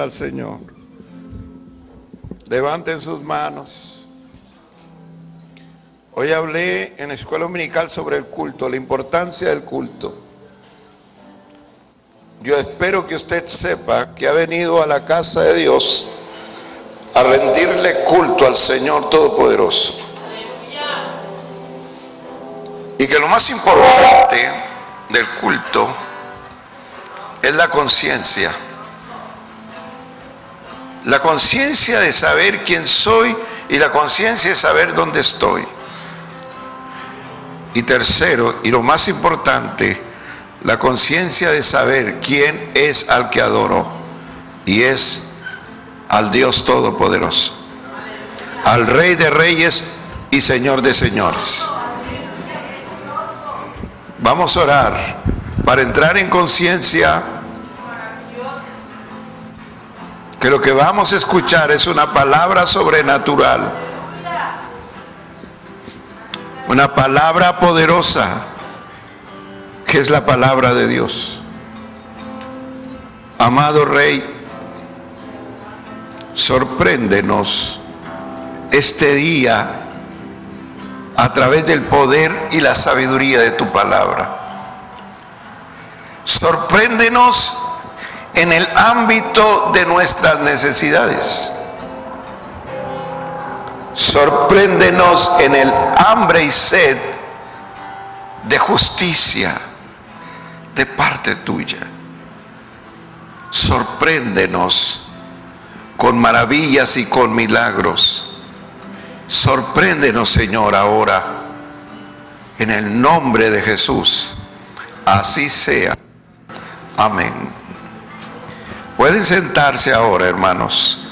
Al Señor. Levanten sus manos. Hoy hablé en la escuela dominical sobre el culto, la importancia del culto. Yo espero que usted sepa que ha venido a la casa de Dios a rendirle culto al Señor Todopoderoso. Y que lo más importante del culto es la conciencia. La conciencia de saber quién soy y la conciencia de saber dónde estoy. Y tercero, y lo más importante, la conciencia de saber quién es al que adoro. Y es al Dios Todopoderoso. Al Rey de Reyes y Señor de Señores. Vamos a orar para entrar en conciencia que lo que vamos a escuchar es una palabra sobrenatural, una palabra poderosa, que es la palabra de Dios. Amado Rey, sorpréndenos este día a través del poder y la sabiduría de tu palabra. Sorpréndenos en el ámbito de nuestras necesidades. Sorpréndenos en el hambre y sed de justicia de parte tuya. Sorpréndenos con maravillas y con milagros. Sorpréndenos, Señor, ahora, en el nombre de Jesús. Así sea. Amén. Pueden sentarse ahora, hermanos.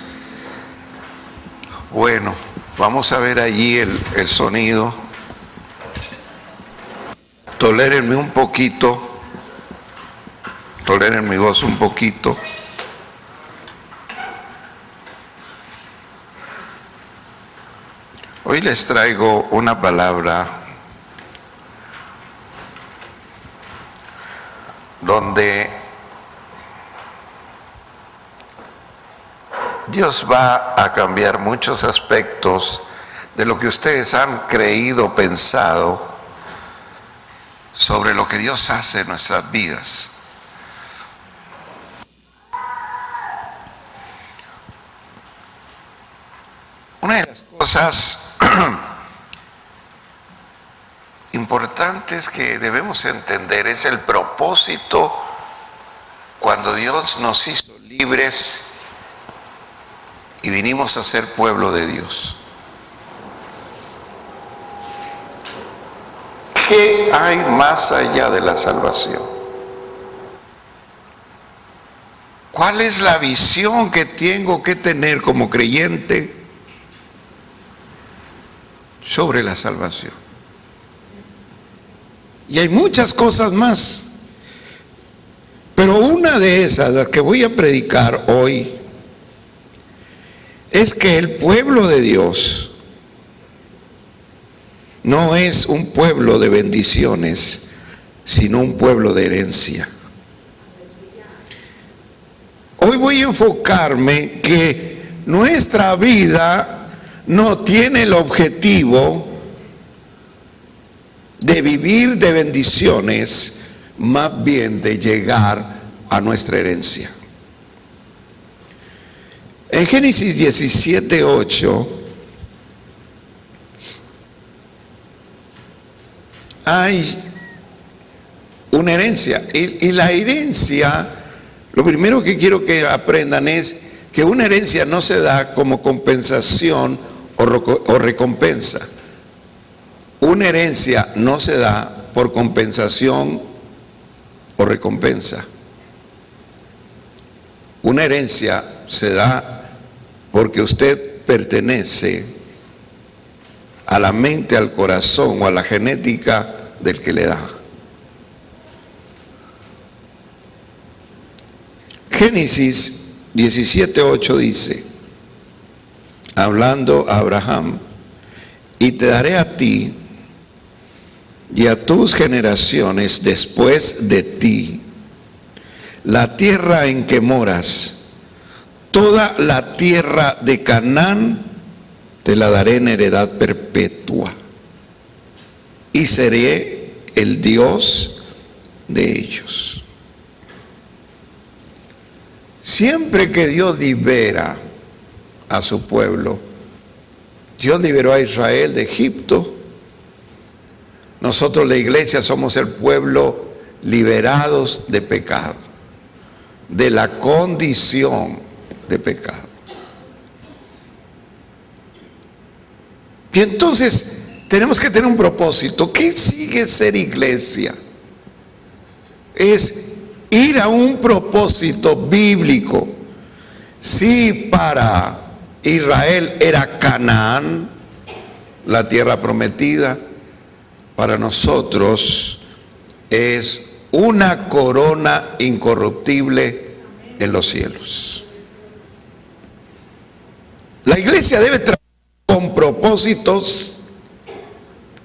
Bueno, vamos a ver allí el, el sonido. Tolérenme un poquito. Toleren mi voz un poquito. Hoy les traigo una palabra donde Dios va a cambiar muchos aspectos de lo que ustedes han creído, pensado sobre lo que Dios hace en nuestras vidas. Una de las cosas importantes que debemos entender es el propósito cuando Dios nos hizo libres y vinimos a ser pueblo de Dios. ¿Qué hay más allá de la salvación? ¿Cuál es la visión que tengo que tener como creyente sobre la salvación? Y hay muchas cosas más. Pero una de esas, las que voy a predicar hoy, es que el pueblo de Dios no es un pueblo de bendiciones, sino un pueblo de herencia. Hoy voy a enfocarme que nuestra vida no tiene el objetivo de vivir de bendiciones, más bien de llegar a nuestra herencia. En Génesis 17, 8 hay una herencia. Y, la herencia, lo primero que quiero que aprendan es que una herencia no se da como compensación o recompensa. Una herencia no se da por compensación o recompensa. Una herencia se da porque usted pertenece a la mente, al corazón o a la genética del que le da. Génesis 17.8 dice, hablando a Abraham, y te daré a ti y a tus generaciones después de ti la tierra en que moras toda la tierra de Canaán te la daré en heredad perpetua y seré el Dios de ellos. Siempre que Dios libera a su pueblo, Dios liberó a Israel de Egipto, nosotros la iglesia somos el pueblo liberados de pecado, de la condición de pecado. Y entonces tenemos que tener un propósito. ¿Qué sigue ser iglesia? Es ir a un propósito bíblico. Si para Israel era Canaán, la tierra prometida, para nosotros es una corona incorruptible en los cielos. La iglesia debe trabajar con propósitos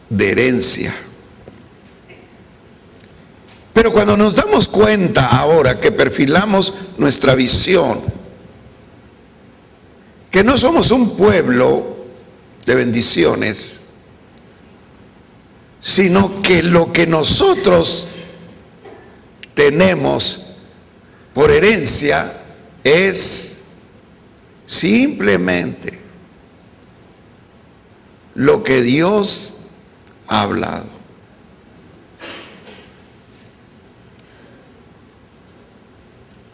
de herencia. Pero cuando nos damos cuenta ahora que perfilamos nuestra visión, que no somos un pueblo de bendiciones, sino que lo que nosotros tenemos por herencia es simplemente lo que Dios ha hablado.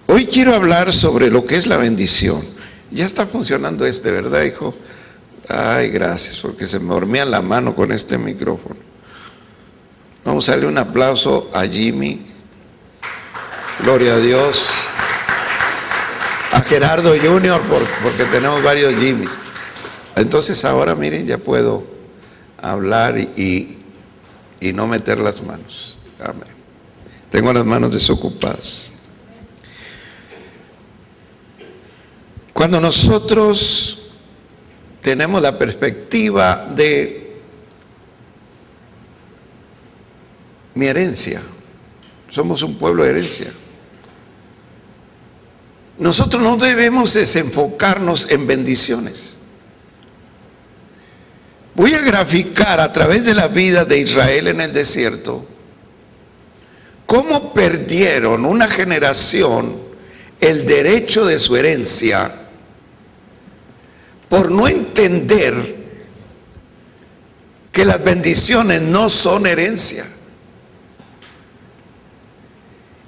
Hoy quiero hablar sobre lo que es la bendición. Ya está funcionando este, ¿verdad, hijo? Ay, gracias, porque se me dormía la mano con este micrófono. Vamos a darle un aplauso a Jimmy. Gloria a Dios. A Gerardo Junior, porque tenemos varios Jimmys. Entonces ahora miren, ya puedo hablar y, y no meter las manos. Amén. Tengo las manos desocupadas. Cuando nosotros tenemos la perspectiva de mi herencia, somos un pueblo de herencia. Nosotros no debemos desenfocarnos en bendiciones. Voy a graficar a través de la vida de Israel en el desierto cómo perdieron una generación el derecho de su herencia por no entender que las bendiciones no son herencia.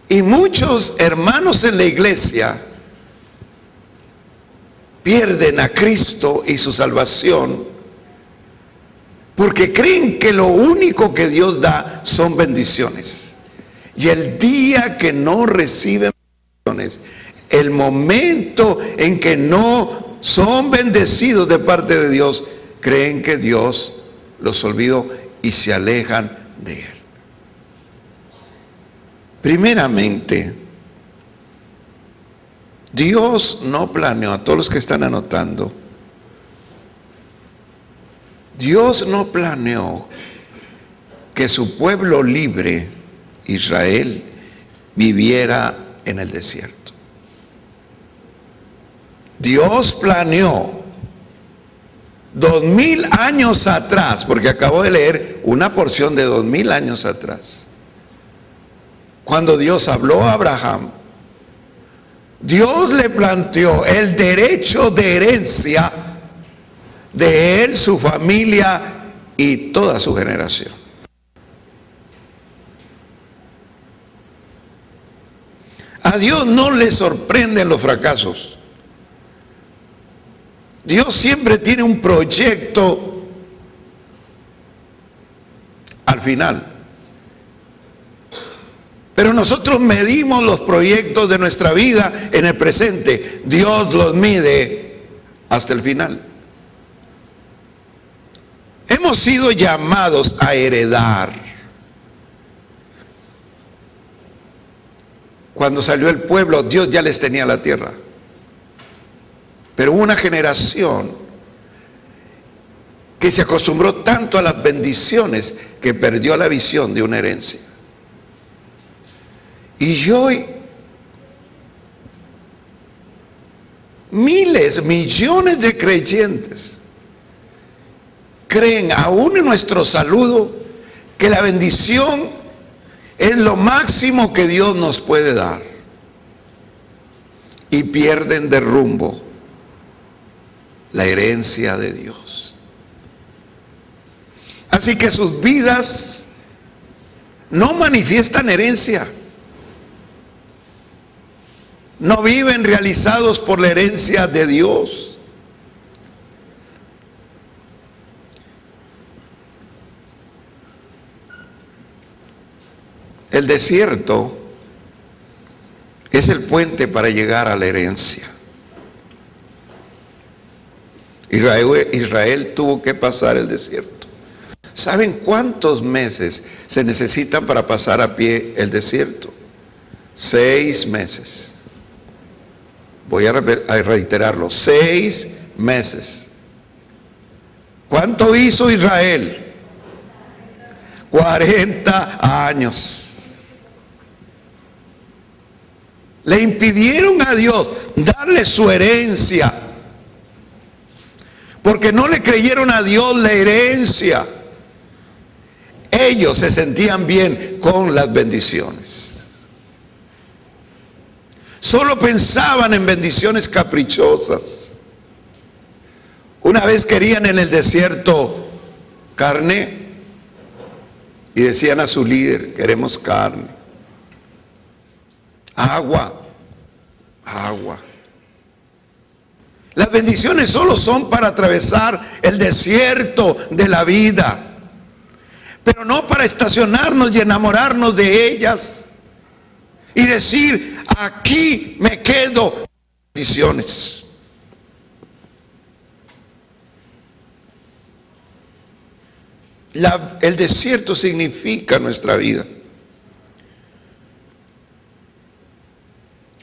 Y muchos hermanos en la iglesia pierden a Cristo y su salvación porque creen que lo único que Dios da son bendiciones. Y el día que no reciben bendiciones, el momento en que no son bendecidos de parte de Dios, creen que Dios los olvidó y se alejan de Él. Primeramente, Dios no planeó, a todos los que están anotando, Dios no planeó que su pueblo libre, Israel, viviera en el desierto. Dios planeó dos mil años atrás, porque acabo de leer una porción de dos mil años atrás, cuando Dios habló a Abraham, Dios le planteó el derecho de herencia de él, su familia y toda su generación. A Dios no le sorprenden los fracasos. Dios siempre tiene un proyecto al final. Pero nosotros medimos los proyectos de nuestra vida en el presente. Dios los mide hasta el final. Hemos sido llamados a heredar. Cuando salió el pueblo, Dios ya les tenía la tierra. Pero hubo una generación que se acostumbró tanto a las bendiciones que perdió la visión de una herencia. Y hoy miles, millones de creyentes creen aún en nuestro saludo que la bendición es lo máximo que Dios nos puede dar y pierden de rumbo la herencia de Dios. Así que sus vidas no manifiestan herencia. No viven realizados por la herencia de Dios. El desierto es el puente para llegar a la herencia. Israel, Israel, tuvo que pasar el desierto. ¿Saben cuántos meses se necesitan para pasar a pie el desierto? Seis meses. Voy a reiterarlo, seis meses. ¿Cuánto hizo Israel? 40 años. Le impidieron a Dios darle su herencia. Porque no le creyeron a Dios la herencia. Ellos se sentían bien con las bendiciones. Solo pensaban en bendiciones caprichosas. Una vez querían en el desierto carne y decían a su líder, queremos carne. Agua, agua. Las bendiciones solo son para atravesar el desierto de la vida, pero no para estacionarnos y enamorarnos de ellas y decir, aquí me quedo. Bendiciones. el desierto significa nuestra vida.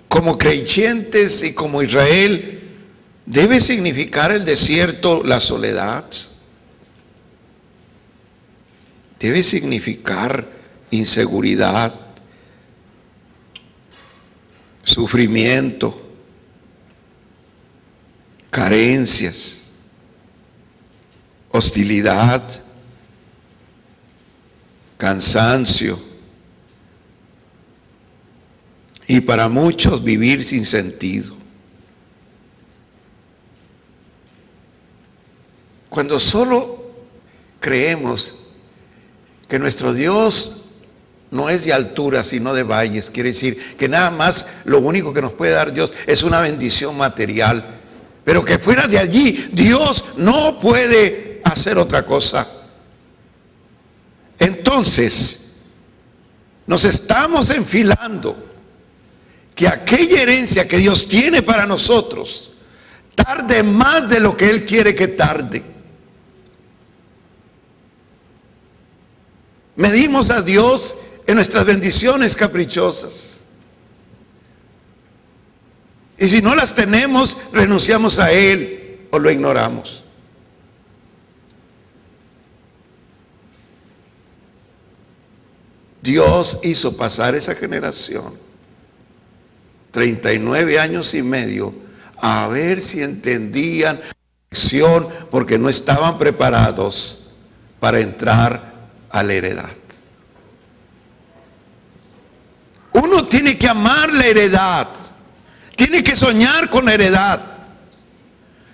Como creyentes y como Israel, debe significar el desierto la soledad. Debe significar inseguridad, sufrimiento, carencias, hostilidad, cansancio y para muchos vivir sin sentido. Cuando solo creemos que nuestro Dios no es de altura, sino de valles. Quiere decir que nada más lo único que nos puede dar Dios es una bendición material. Pero que fuera de allí, Dios no puede hacer otra cosa. Entonces, nos estamos enfilando que aquella herencia que Dios tiene para nosotros tarde más de lo que Él quiere que tarde. Medimos a Dios nuestras bendiciones caprichosas. Y si no las tenemos, renunciamos a Él o lo ignoramos. Dios hizo pasar esa generación, 39 años y medio, a ver si entendían la porque no estaban preparados para entrar a la heredad. Uno tiene que amar la heredad. Tiene que soñar con la heredad.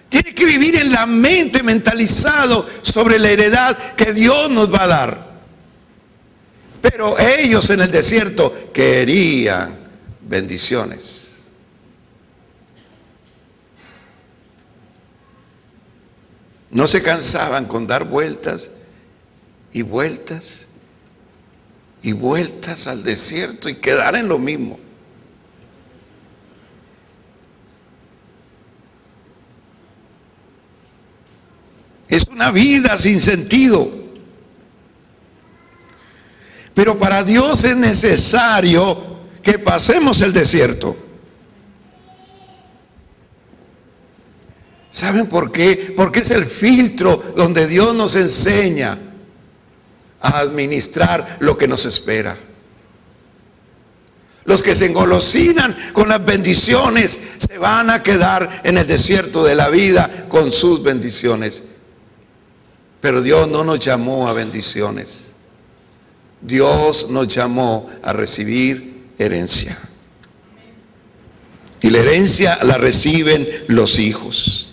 Tiene que vivir en la mente mentalizado sobre la heredad que Dios nos va a dar. Pero ellos en el desierto querían bendiciones. No se cansaban con dar vueltas y vueltas y vueltas al desierto y quedar en lo mismo. Es una vida sin sentido. Pero para Dios es necesario que pasemos el desierto. ¿Saben por qué? Porque es el filtro donde Dios nos enseña a administrar lo que nos espera. Los que se engolosinan con las bendiciones se van a quedar en el desierto de la vida con sus bendiciones. Pero Dios no nos llamó a bendiciones. Dios nos llamó a recibir herencia. Y la herencia la reciben los hijos.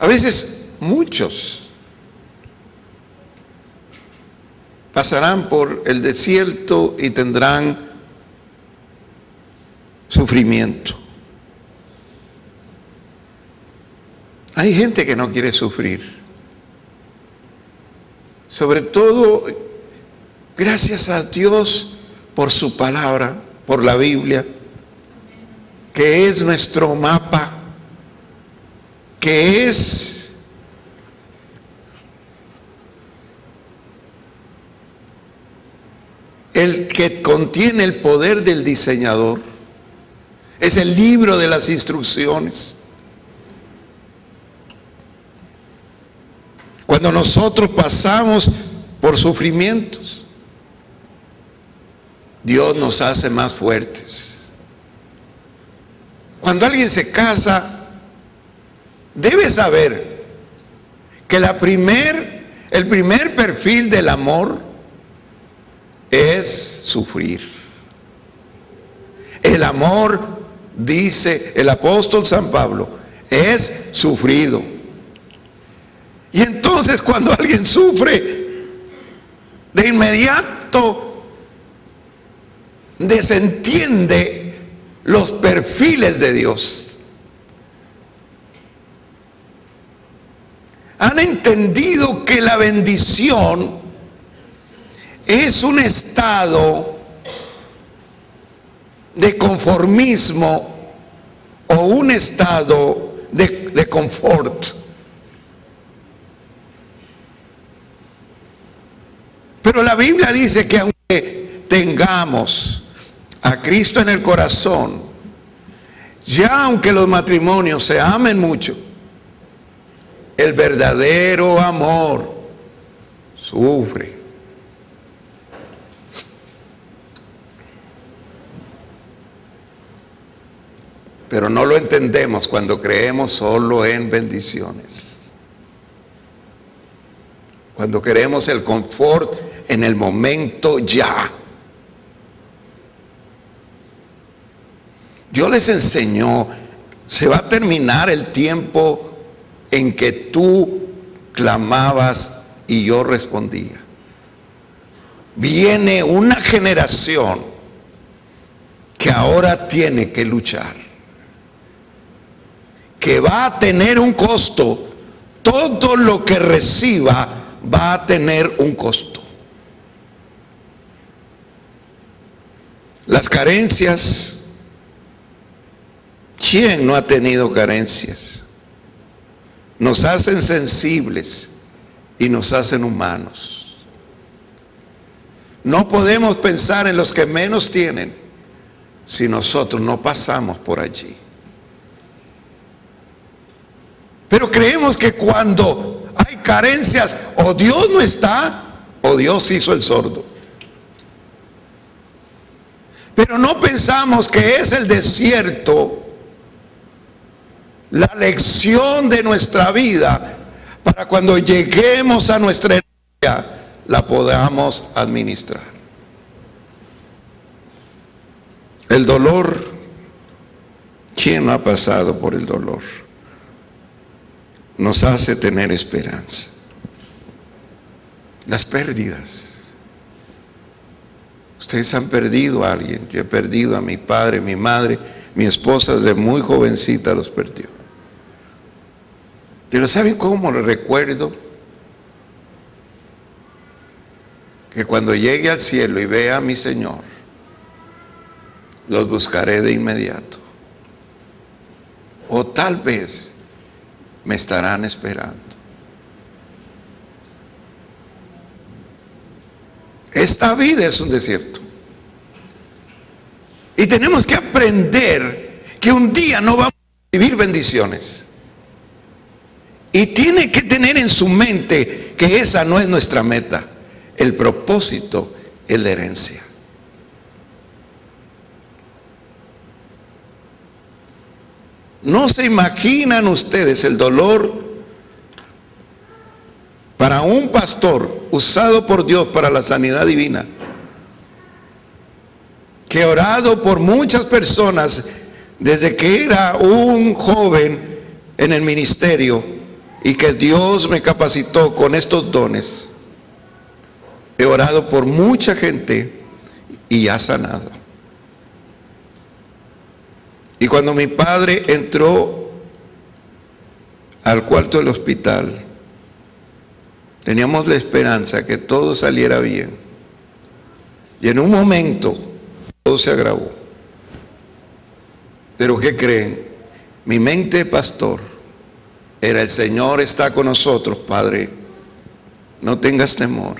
A veces muchos pasarán por el desierto y tendrán sufrimiento. Hay gente que no quiere sufrir. Sobre todo, gracias a Dios por su palabra, por la Biblia, que es nuestro mapa, que es el que contiene el poder del diseñador. Es el libro de las instrucciones. Cuando nosotros pasamos por sufrimientos, Dios nos hace más fuertes. Cuando alguien se casa, debe saber que la primer, el primer perfil del amor es sufrir. El amor, dice el apóstol San Pablo, es sufrido. Y entonces cuando alguien sufre, de inmediato desentiende los perfiles de Dios. Han entendido que la bendición es un estado de conformismo o un estado de, de confort. Pero la Biblia dice que aunque tengamos a Cristo en el corazón, ya aunque los matrimonios se amen mucho, el verdadero amor sufre. Pero no lo entendemos cuando creemos solo en bendiciones. Cuando queremos el confort en el momento ya. Yo les enseñó, se va a terminar el tiempo en que tú clamabas y yo respondía. Viene una generación que ahora tiene que luchar que va a tener un costo. Todo lo que reciba va a tener un costo. Las carencias, ¿quién no ha tenido carencias? Nos hacen sensibles y nos hacen humanos. No podemos pensar en los que menos tienen si nosotros no pasamos por allí. Pero creemos que cuando hay carencias, o Dios no está, o Dios hizo el sordo. Pero no pensamos que es el desierto la lección de nuestra vida para cuando lleguemos a nuestra herencia la podamos administrar. El dolor, ¿quién no ha pasado por el dolor? Nos hace tener esperanza. Las pérdidas. Ustedes han perdido a alguien. Yo he perdido a mi padre, mi madre, mi esposa desde muy jovencita los perdió. Pero ¿saben cómo lo recuerdo? Que cuando llegue al cielo y vea a mi Señor, los buscaré de inmediato. O tal vez me estarán esperando. Esta vida es un desierto. Y tenemos que aprender que un día no vamos a vivir bendiciones. Y tiene que tener en su mente que esa no es nuestra meta. El propósito es la herencia. No se imaginan ustedes el dolor para un pastor usado por Dios para la sanidad divina, que orado por muchas personas desde que era un joven en el ministerio y que Dios me capacitó con estos dones. He orado por mucha gente y ha sanado. Y cuando mi padre entró al cuarto del hospital, teníamos la esperanza que todo saliera bien. Y en un momento todo se agravó. Pero ¿qué creen? Mi mente pastor era el Señor está con nosotros, Padre. No tengas temor.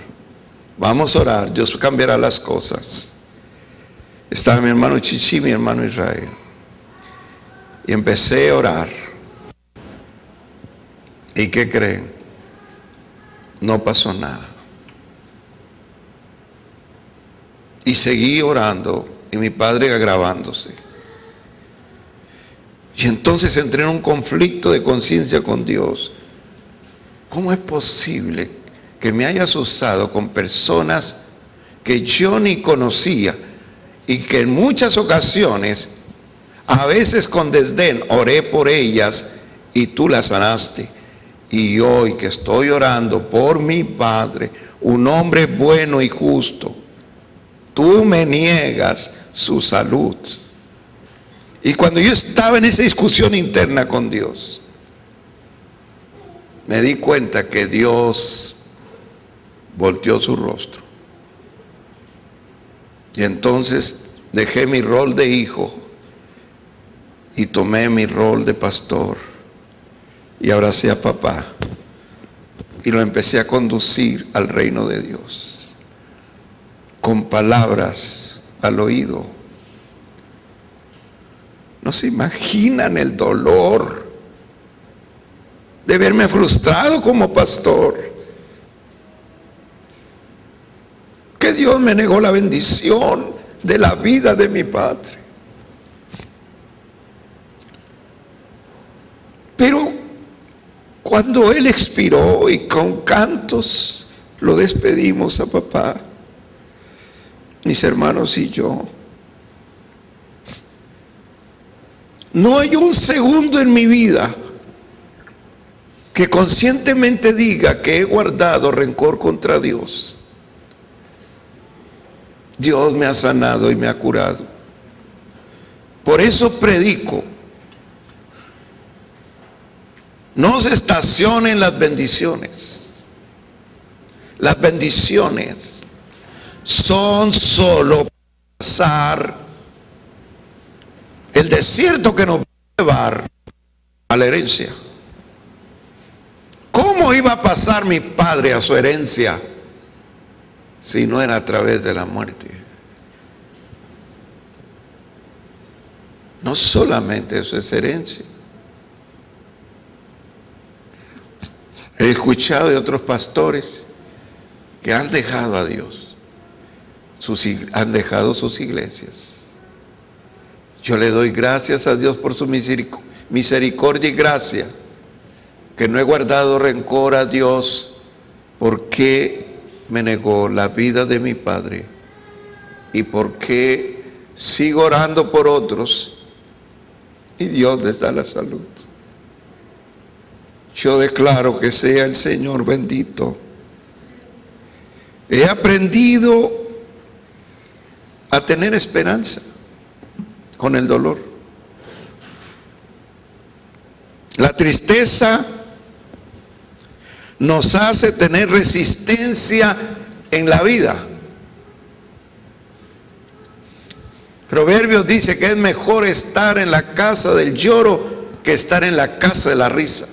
Vamos a orar, Dios cambiará las cosas. Estaba mi hermano Chichi, mi hermano Israel. Y empecé a orar. ¿Y qué creen? No pasó nada. Y seguí orando y mi padre agravándose. Y entonces entré en un conflicto de conciencia con Dios. ¿Cómo es posible que me hayas usado con personas que yo ni conocía y que en muchas ocasiones a veces con desdén oré por ellas y tú las sanaste. Y hoy que estoy orando por mi Padre, un hombre bueno y justo, tú me niegas su salud. Y cuando yo estaba en esa discusión interna con Dios, me di cuenta que Dios volteó su rostro. Y entonces dejé mi rol de hijo y tomé mi rol de pastor y abracé a papá y lo empecé a conducir al reino de Dios con palabras al oído. No se imaginan el dolor de verme frustrado como pastor. Que Dios me negó la bendición de la vida de mi padre. Pero cuando él expiró y con cantos lo despedimos a papá, mis hermanos y yo, no hay un segundo en mi vida que conscientemente diga que he guardado rencor contra Dios. Dios me ha sanado y me ha curado. Por eso predico no se estacionen las bendiciones. Las bendiciones son solo pasar el desierto que nos va a llevar a la herencia. ¿Cómo iba a pasar mi padre a su herencia si no era a través de la muerte? No solamente eso es herencia. He escuchado de otros pastores que han dejado a Dios, han dejado sus iglesias. Yo le doy gracias a Dios por su misericordia y gracia, que no he guardado rencor a Dios porque me negó la vida de mi Padre y porque sigo orando por otros y Dios les da la salud. Yo declaro que sea el Señor bendito. He aprendido a tener esperanza con el dolor. La tristeza nos hace tener resistencia en la vida. Proverbios dice que es mejor estar en la casa del lloro que estar en la casa de la risa.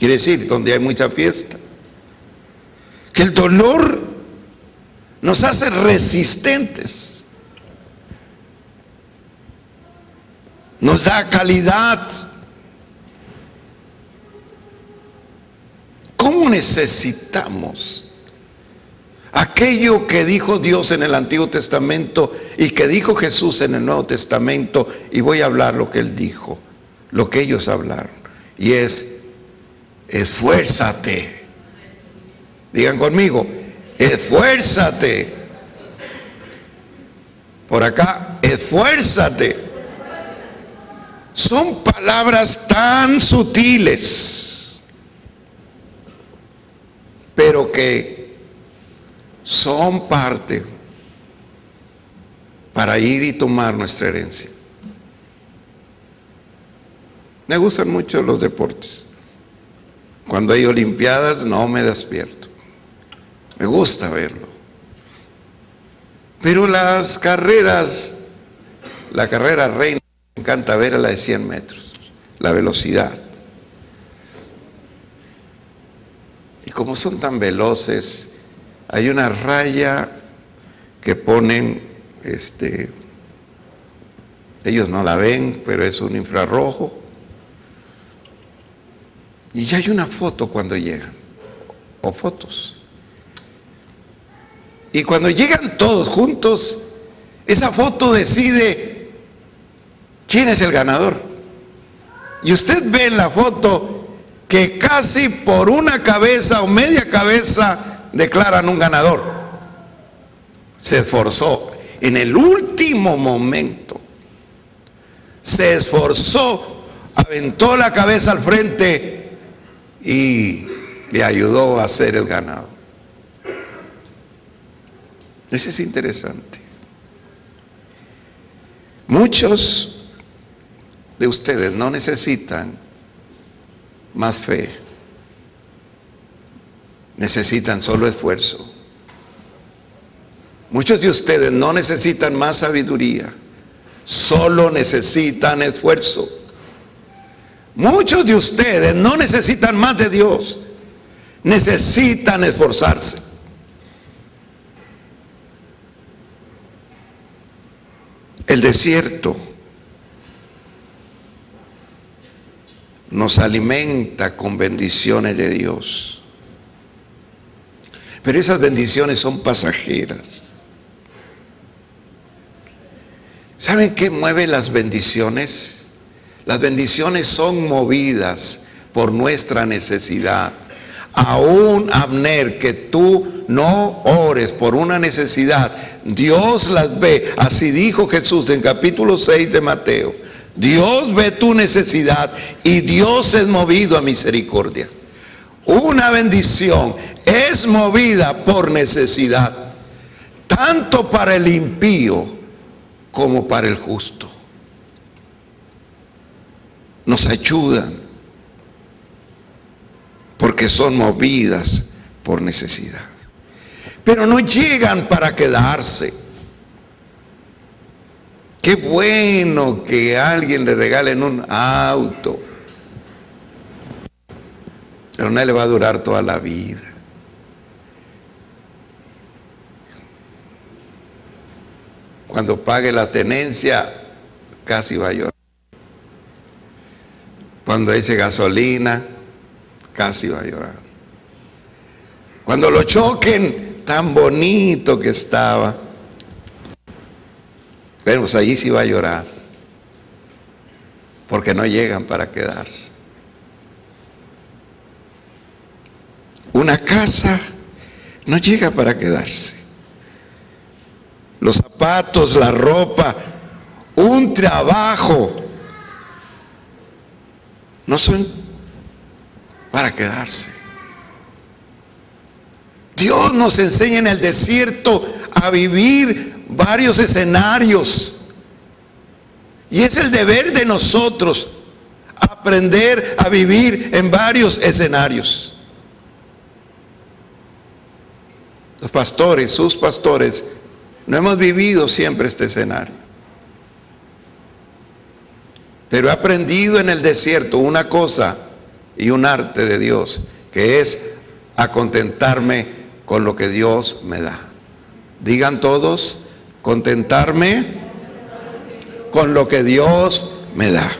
Quiere decir, donde hay mucha fiesta. Que el dolor nos hace resistentes. Nos da calidad. ¿Cómo necesitamos Aquello que dijo Dios en el Antiguo Testamento y que dijo Jesús en el Nuevo Testamento, y voy a hablar lo que él dijo, lo que ellos hablaron, y es, esfuérzate. Digan conmigo, esfuérzate. Por acá, esfuérzate. Son palabras tan sutiles, pero que son parte para ir y tomar nuestra herencia. Me gustan mucho los deportes. Cuando hay olimpiadas no me despierto. Me gusta verlo. Pero las carreras, la carrera reina, me encanta ver a la de 100 metros, la velocidad. Y como son tan veloces, hay una raya que ponen, este, ellos no la ven, pero es un infrarrojo. Y ya hay una foto cuando llegan, o fotos. Y cuando llegan todos juntos, esa foto decide quién es el ganador. Y usted ve en la foto que casi por una cabeza o media cabeza declaran un ganador. Se esforzó en el último momento. Se esforzó, aventó la cabeza al frente y le ayudó a ser el ganador. Eso es interesante. Muchos de ustedes no necesitan más fe, necesitan solo esfuerzo. Muchos de ustedes no necesitan más sabiduría, solo necesitan esfuerzo. Muchos de ustedes no necesitan más de Dios, necesitan esforzarse. El desierto nos alimenta con bendiciones de Dios. Pero esas bendiciones son pasajeras. ¿Saben qué mueve las bendiciones? Las bendiciones son movidas por nuestra necesidad. Aún Abner, que tú no ores por una necesidad, Dios las ve. Así dijo Jesús en capítulo 6 de Mateo. Dios ve tu necesidad y Dios es movido a misericordia. Una bendición es movida por necesidad, tanto para el impío como para el justo. Nos ayudan porque son movidas por necesidad pero no llegan para quedarse. Qué bueno que alguien le regalen un auto, pero no le va a durar toda la vida. Cuando pague la tenencia, casi va a llorar. Cuando eche gasolina, casi va a llorar. Cuando lo choquen, tan bonito que estaba. Pero pues allí sí va a llorar, porque no llegan para quedarse. Una casa no llega para quedarse. Los zapatos, la ropa, un trabajo, no son para quedarse. Dios nos enseña en el desierto a vivir varios escenarios. Y es el deber de nosotros aprender a vivir en varios escenarios. Los pastores, sus pastores, no hemos vivido siempre este escenario. Pero he aprendido en el desierto una cosa y un arte de Dios, que es a contentarme con lo que Dios me da. Digan todos, contentarme con lo que Dios me da.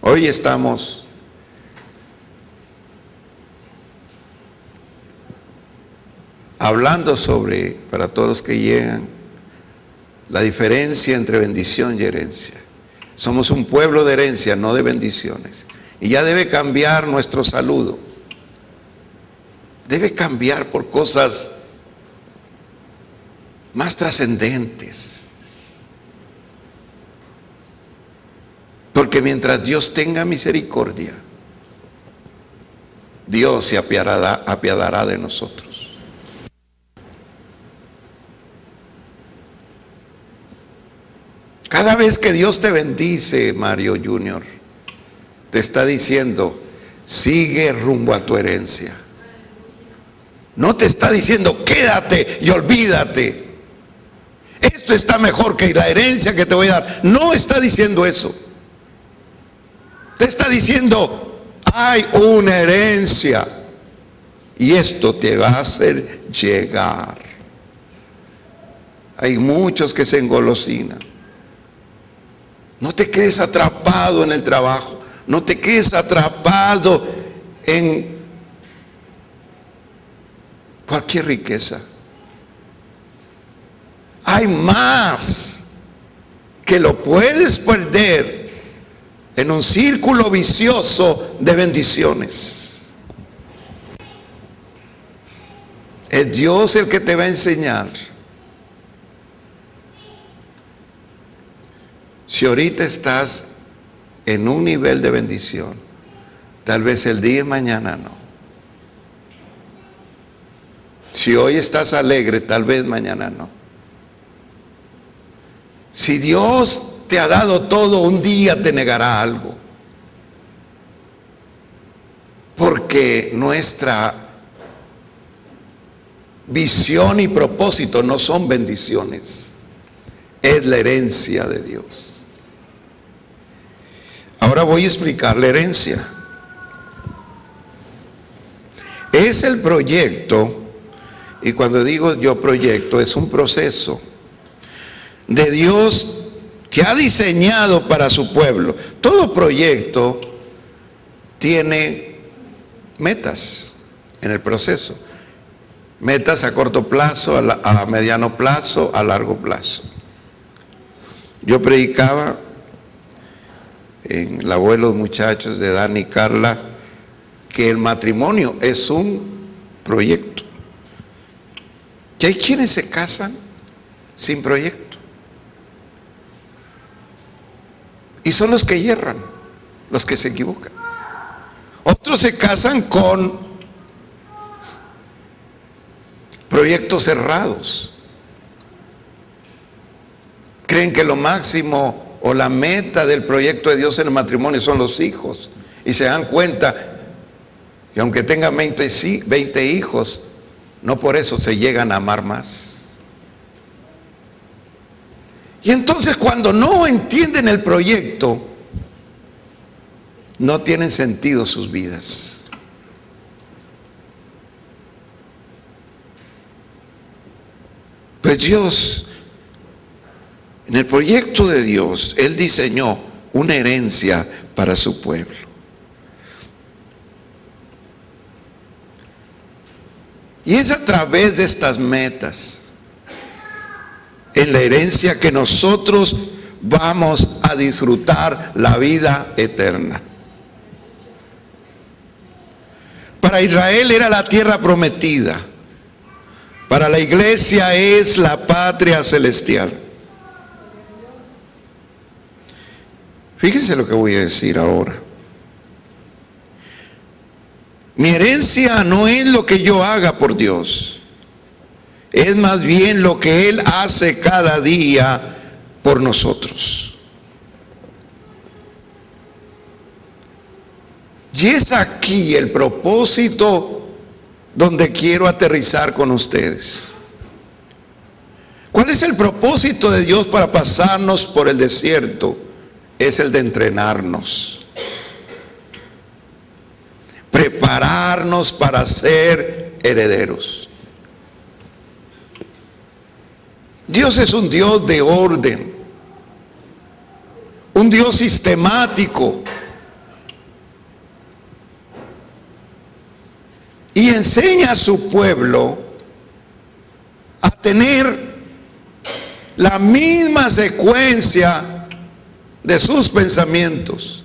Hoy estamos hablando sobre, para todos los que llegan, la diferencia entre bendición y herencia. Somos un pueblo de herencia, no de bendiciones. Y ya debe cambiar nuestro saludo. Debe cambiar por cosas más trascendentes. Porque mientras Dios tenga misericordia, Dios se apiadará, de nosotros. Cada vez que Dios te bendice, Mario Junior, te está diciendo, sigue rumbo a tu herencia. No te está diciendo, quédate y olvídate. Esto está mejor que la herencia que te voy a dar. No está diciendo eso. Te está diciendo, hay una herencia. Y esto te va a hacer llegar. Hay muchos que se engolosinan. No te quedes atrapado en el trabajo. No te quedes atrapado en cualquier riqueza. Hay más que lo puedes perder en un círculo vicioso de bendiciones. Es Dios el que te va a enseñar Si ahorita estás en un nivel de bendición, tal vez el día de mañana no. Si hoy estás alegre, tal vez mañana no. Si Dios te ha dado todo, un día te negará algo. Porque nuestra visión y propósito no son bendiciones, es la herencia de Dios. Ahora voy a explicar la herencia. Es el proyecto, y cuando digo yo proyecto, es un proceso de Dios que ha diseñado para su pueblo. Todo proyecto tiene metas en el proceso. Metas a corto plazo, a, mediano plazo, a largo plazo. Yo predicaba en el abuelo muchachos de Dani y Carla, que el matrimonio es un proyecto. Que hay quienes se casan sin proyecto. Y son los que hierran, los que se equivocan. Otros se casan con proyectos cerrados. Creen que lo máximo o la meta del proyecto de Dios en el matrimonio son los hijos. Y se dan cuenta que aunque tengan 20, 20 hijos, no por eso se llegan a amar más. Y entonces cuando no entienden el proyecto, no tienen sentido sus vidas. Pues Dios en el proyecto de Dios, Él diseñó una herencia para su pueblo. Y es a través de estas metas, en la herencia que nosotros vamos a disfrutar la vida eterna. Para Israel era la tierra prometida. Para la iglesia es la patria celestial. Fíjense lo que voy a decir ahora. Mi herencia no es lo que yo haga por Dios. Es más bien lo que Él hace cada día por nosotros. Y es aquí el propósito donde quiero aterrizar con ustedes. ¿Cuál es el propósito de Dios para pasarnos por el desierto? es el de entrenarnos, prepararnos para ser herederos. Dios es un Dios de orden, un Dios sistemático. Y enseña a su pueblo a tener la misma secuencia de sus pensamientos.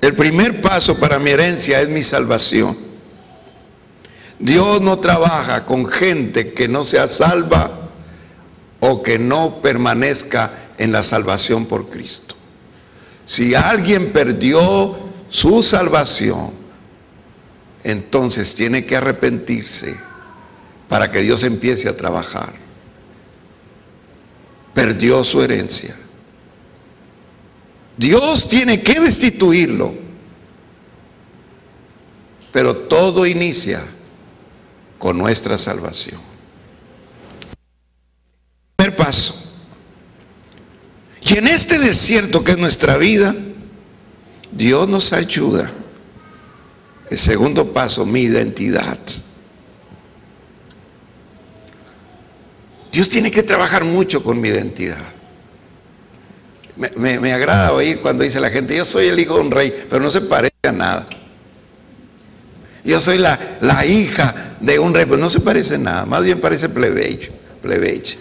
El primer paso para mi herencia es mi salvación. Dios no trabaja con gente que no sea salva o que no permanezca en la salvación por Cristo. Si alguien perdió su salvación, entonces tiene que arrepentirse para que Dios empiece a trabajar. Perdió su herencia. Dios tiene que restituirlo. Pero todo inicia con nuestra salvación. Primer paso. Y en este desierto que es nuestra vida, Dios nos ayuda. El segundo paso, mi identidad. Dios tiene que trabajar mucho con mi identidad. Me, agrada oír cuando dice la gente, yo soy el hijo de un rey, pero no se parece a nada. Yo soy la, la hija de un rey, pero no se parece a nada, más bien parece plebeyo, plebeya.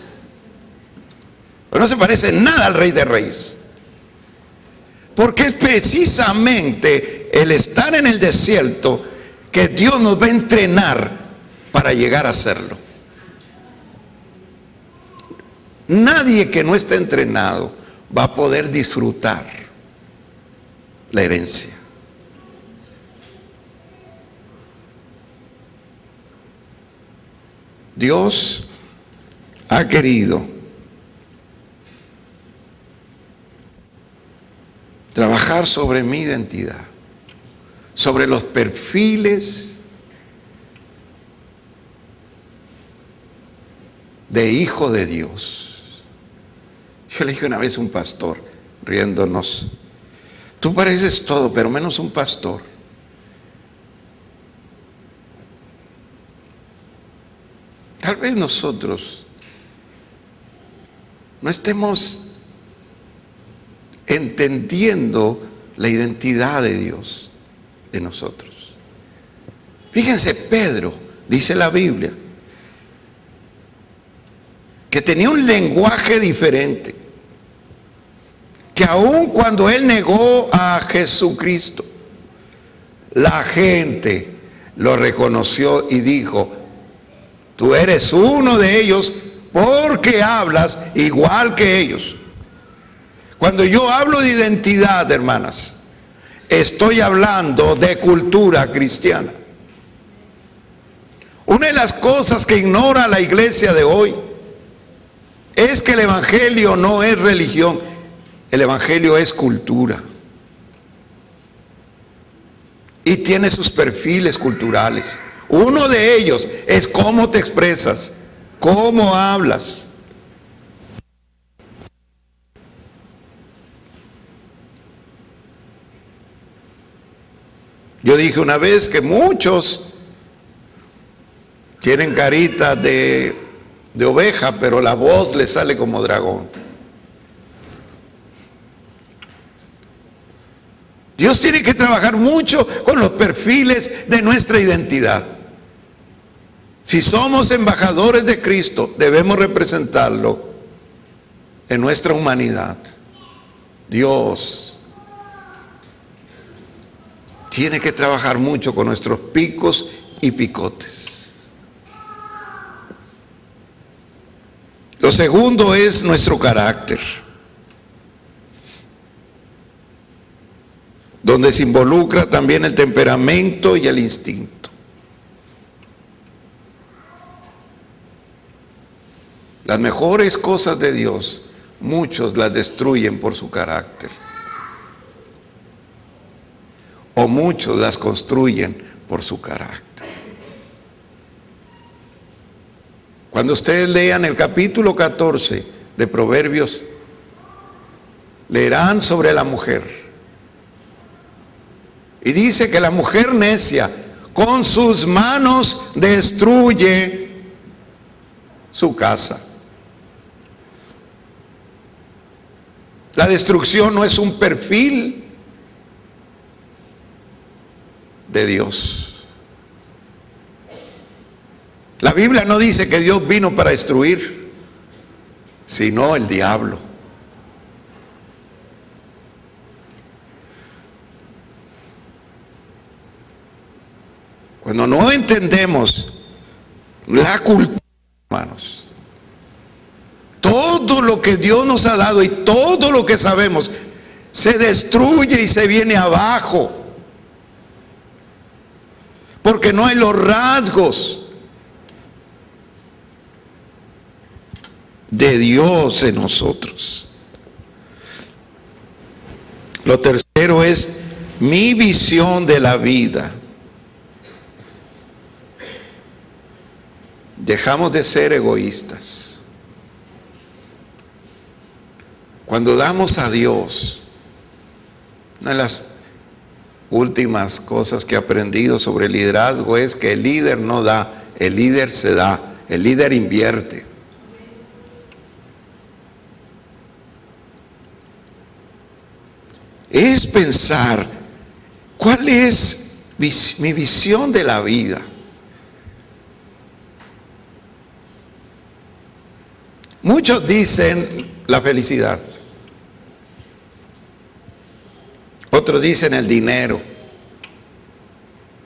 Pero no se parece nada al rey de reyes. Porque es precisamente el estar en el desierto que Dios nos va a entrenar para llegar a hacerlo. Nadie que no esté entrenado va a poder disfrutar la herencia. Dios ha querido trabajar sobre mi identidad, sobre los perfiles de hijo de Dios. Yo le dije una vez a un pastor, riéndonos, tú pareces todo, pero menos un pastor. Tal vez nosotros no estemos entendiendo la identidad de Dios en nosotros. Fíjense, Pedro, dice la Biblia, que tenía un lenguaje diferente que aun cuando él negó a Jesucristo, la gente lo reconoció y dijo, tú eres uno de ellos porque hablas igual que ellos. Cuando yo hablo de identidad, hermanas, estoy hablando de cultura cristiana. Una de las cosas que ignora la iglesia de hoy es que el Evangelio no es religión, el Evangelio es cultura. Y tiene sus perfiles culturales. Uno de ellos es cómo te expresas, cómo hablas. Yo dije una vez que muchos tienen carita de, de oveja, pero la voz les sale como dragón. Dios tiene que trabajar mucho con los perfiles de nuestra identidad. Si somos embajadores de Cristo, debemos representarlo en nuestra humanidad. Dios tiene que trabajar mucho con nuestros picos y picotes. Lo segundo es nuestro carácter. Donde se involucra también el temperamento y el instinto. Las mejores cosas de Dios, muchos las destruyen por su carácter. O muchos las construyen por su carácter. Cuando ustedes lean el capítulo 14 de Proverbios, leerán sobre la mujer y dice que la mujer necia con sus manos destruye su casa. La destrucción no es un perfil de Dios. La Biblia no dice que Dios vino para destruir, sino el diablo. Cuando no entendemos la cultura, hermanos, todo lo que Dios nos ha dado y todo lo que sabemos se destruye y se viene abajo. Porque no hay los rasgos de Dios en nosotros. Lo tercero es mi visión de la vida. Dejamos de ser egoístas. Cuando damos a Dios, una de las últimas cosas que he aprendido sobre el liderazgo es que el líder no da, el líder se da, el líder invierte. Es pensar cuál es mi visión de la vida. Muchos dicen la felicidad. Otros dicen el dinero.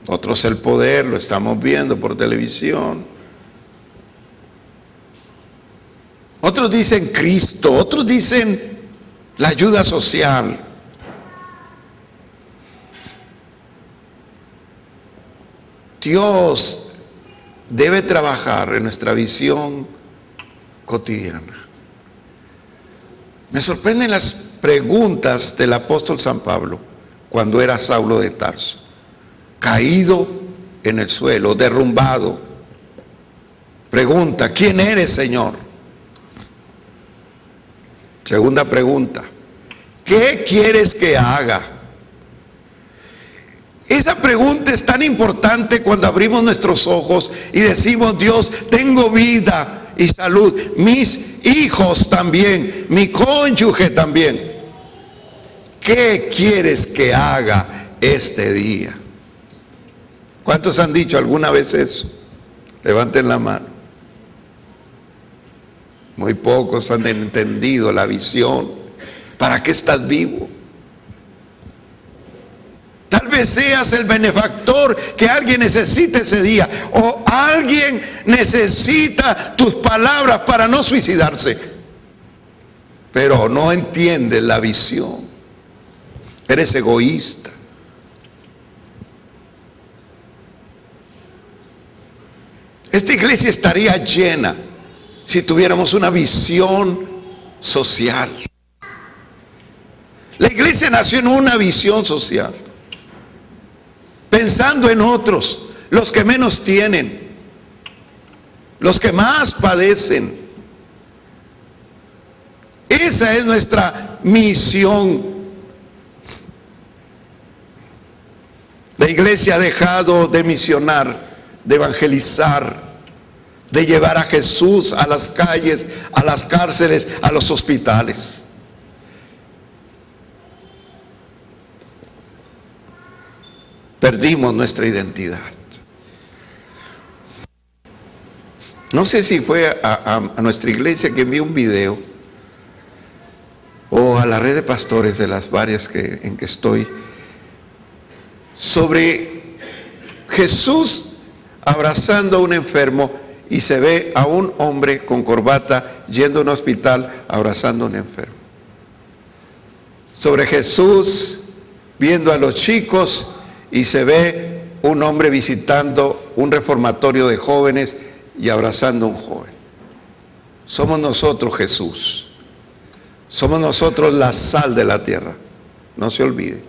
Otros el poder, lo estamos viendo por televisión. Otros dicen Cristo, otros dicen la ayuda social. Dios debe trabajar en nuestra visión cotidiana. Me sorprenden las preguntas del apóstol San Pablo cuando era Saulo de Tarso, caído en el suelo, derrumbado. Pregunta, ¿quién eres, Señor? Segunda pregunta, ¿qué quieres que haga? Esa pregunta es tan importante cuando abrimos nuestros ojos y decimos, Dios, tengo vida, y salud. Mis hijos también, mi cónyuge también. ¿Qué quieres que haga este día? ¿Cuántos han dicho alguna vez eso? Levanten la mano. Muy pocos han entendido la visión. ¿Para qué estás vivo? Tal vez seas el benefactor que alguien necesite ese día. O alguien necesita tus palabras para no suicidarse. Pero no entiendes la visión. Eres egoísta. Esta iglesia estaría llena si tuviéramos una visión social. La iglesia nació en una visión social pensando en otros, los que menos tienen, los que más padecen. Esa es nuestra misión. La iglesia ha dejado de misionar, de evangelizar, de llevar a Jesús a las calles, a las cárceles, a los hospitales. Perdimos nuestra identidad. No sé si fue a, nuestra iglesia que envió un video o a la red de pastores de las varias que, en que estoy sobre Jesús abrazando a un enfermo y se ve a un hombre con corbata yendo a un hospital abrazando a un enfermo. Sobre Jesús viendo a los chicos y se ve un hombre visitando un reformatorio de jóvenes y abrazando a un joven. Somos nosotros Jesús. Somos nosotros la sal de la tierra. No se olvide.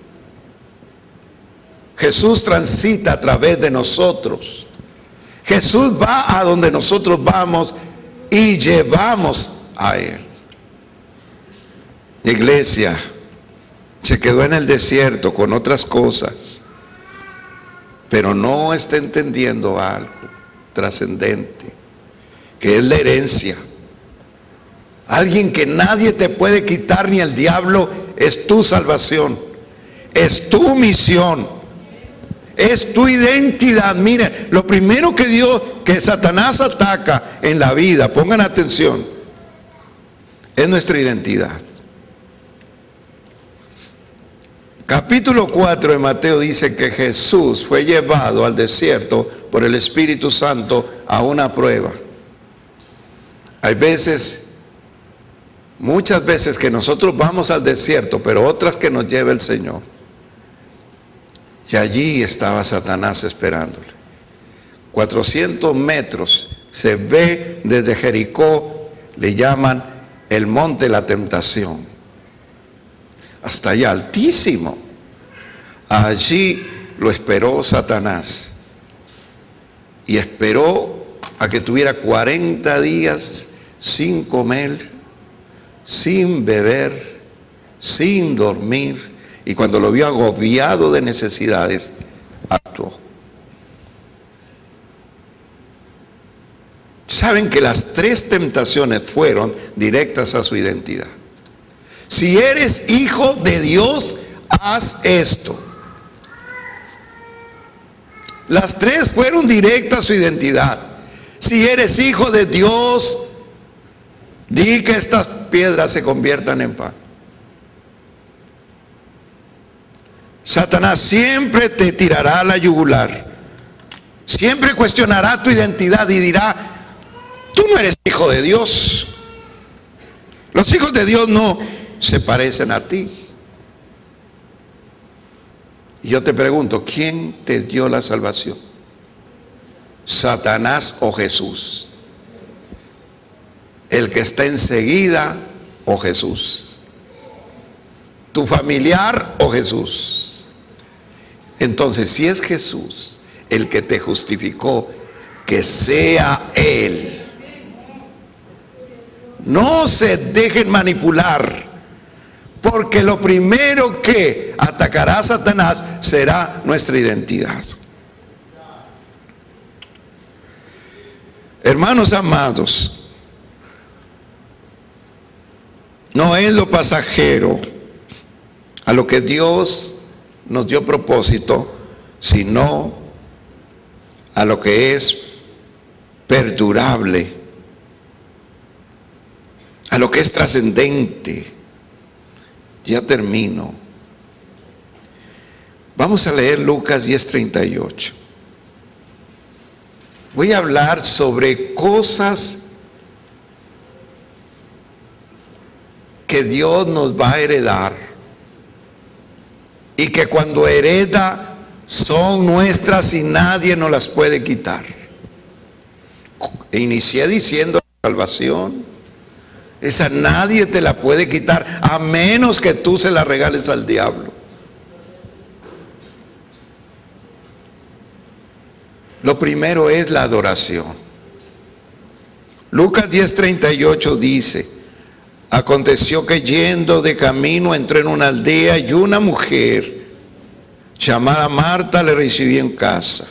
Jesús transita a través de nosotros. Jesús va a donde nosotros vamos y llevamos a Él. Iglesia se quedó en el desierto con otras cosas pero no está entendiendo algo trascendente, que es la herencia. Alguien que nadie te puede quitar ni el diablo es tu salvación, es tu misión, es tu identidad. Mire, lo primero que Dios, que Satanás ataca en la vida, pongan atención, es nuestra identidad. Capítulo 4 de Mateo dice que Jesús fue llevado al desierto por el Espíritu Santo a una prueba. Hay veces, muchas veces que nosotros vamos al desierto, pero otras que nos lleva el Señor. Y allí estaba Satanás esperándole. 400 metros se ve desde Jericó, le llaman el monte de la tentación. Hasta allá, altísimo. Allí lo esperó Satanás. Y esperó a que tuviera 40 días sin comer, sin beber, sin dormir y cuando lo vio agobiado de necesidades, actuó. Saben que las tres tentaciones fueron directas a su identidad. Si eres hijo de Dios, haz esto. Las tres fueron directas a su identidad. Si eres hijo de Dios, di que estas piedras se conviertan en pan. Satanás siempre te tirará la yugular. Siempre cuestionará tu identidad y dirá, tú no eres hijo de Dios. Los hijos de Dios no se parecen a ti. Y yo te pregunto, ¿quién te dio la salvación? ¿Satanás o Jesús? ¿El que está enseguida o Jesús? ¿Tu familiar o Jesús? Entonces, si es Jesús el que te justificó, que sea Él. No se dejen manipular, porque lo primero que atacará a Satanás será nuestra identidad. Hermanos amados, no es lo pasajero a lo que Dios nos dio propósito, sino a lo que es perdurable, a lo que es trascendente. Ya termino. Vamos a leer Lucas 10:38. Voy a hablar sobre cosas que Dios nos va a heredar y que cuando hereda son nuestras y nadie nos las puede quitar. Inicié diciendo salvación. Esa nadie te la puede quitar a menos que tú se la regales al diablo. Lo primero es la adoración. Lucas 10:38 dice, Aconteció que yendo de camino entró en una aldea y una mujer llamada Marta le recibió en casa.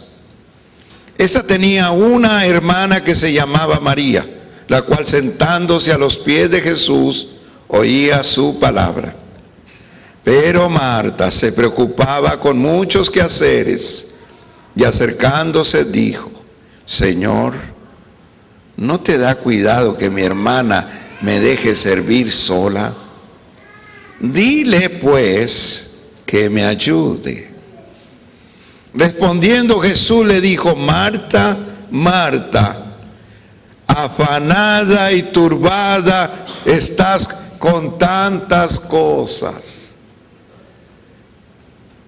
Esa tenía una hermana que se llamaba María, la cual sentándose a los pies de Jesús oía su palabra. Pero Marta se preocupaba con muchos quehaceres y acercándose dijo, Señor, ¿no te da cuidado que mi hermana me deje servir sola? Dile pues que me ayude. Respondiendo Jesús le dijo, Marta, Marta, afanada y turbada estás con tantas cosas.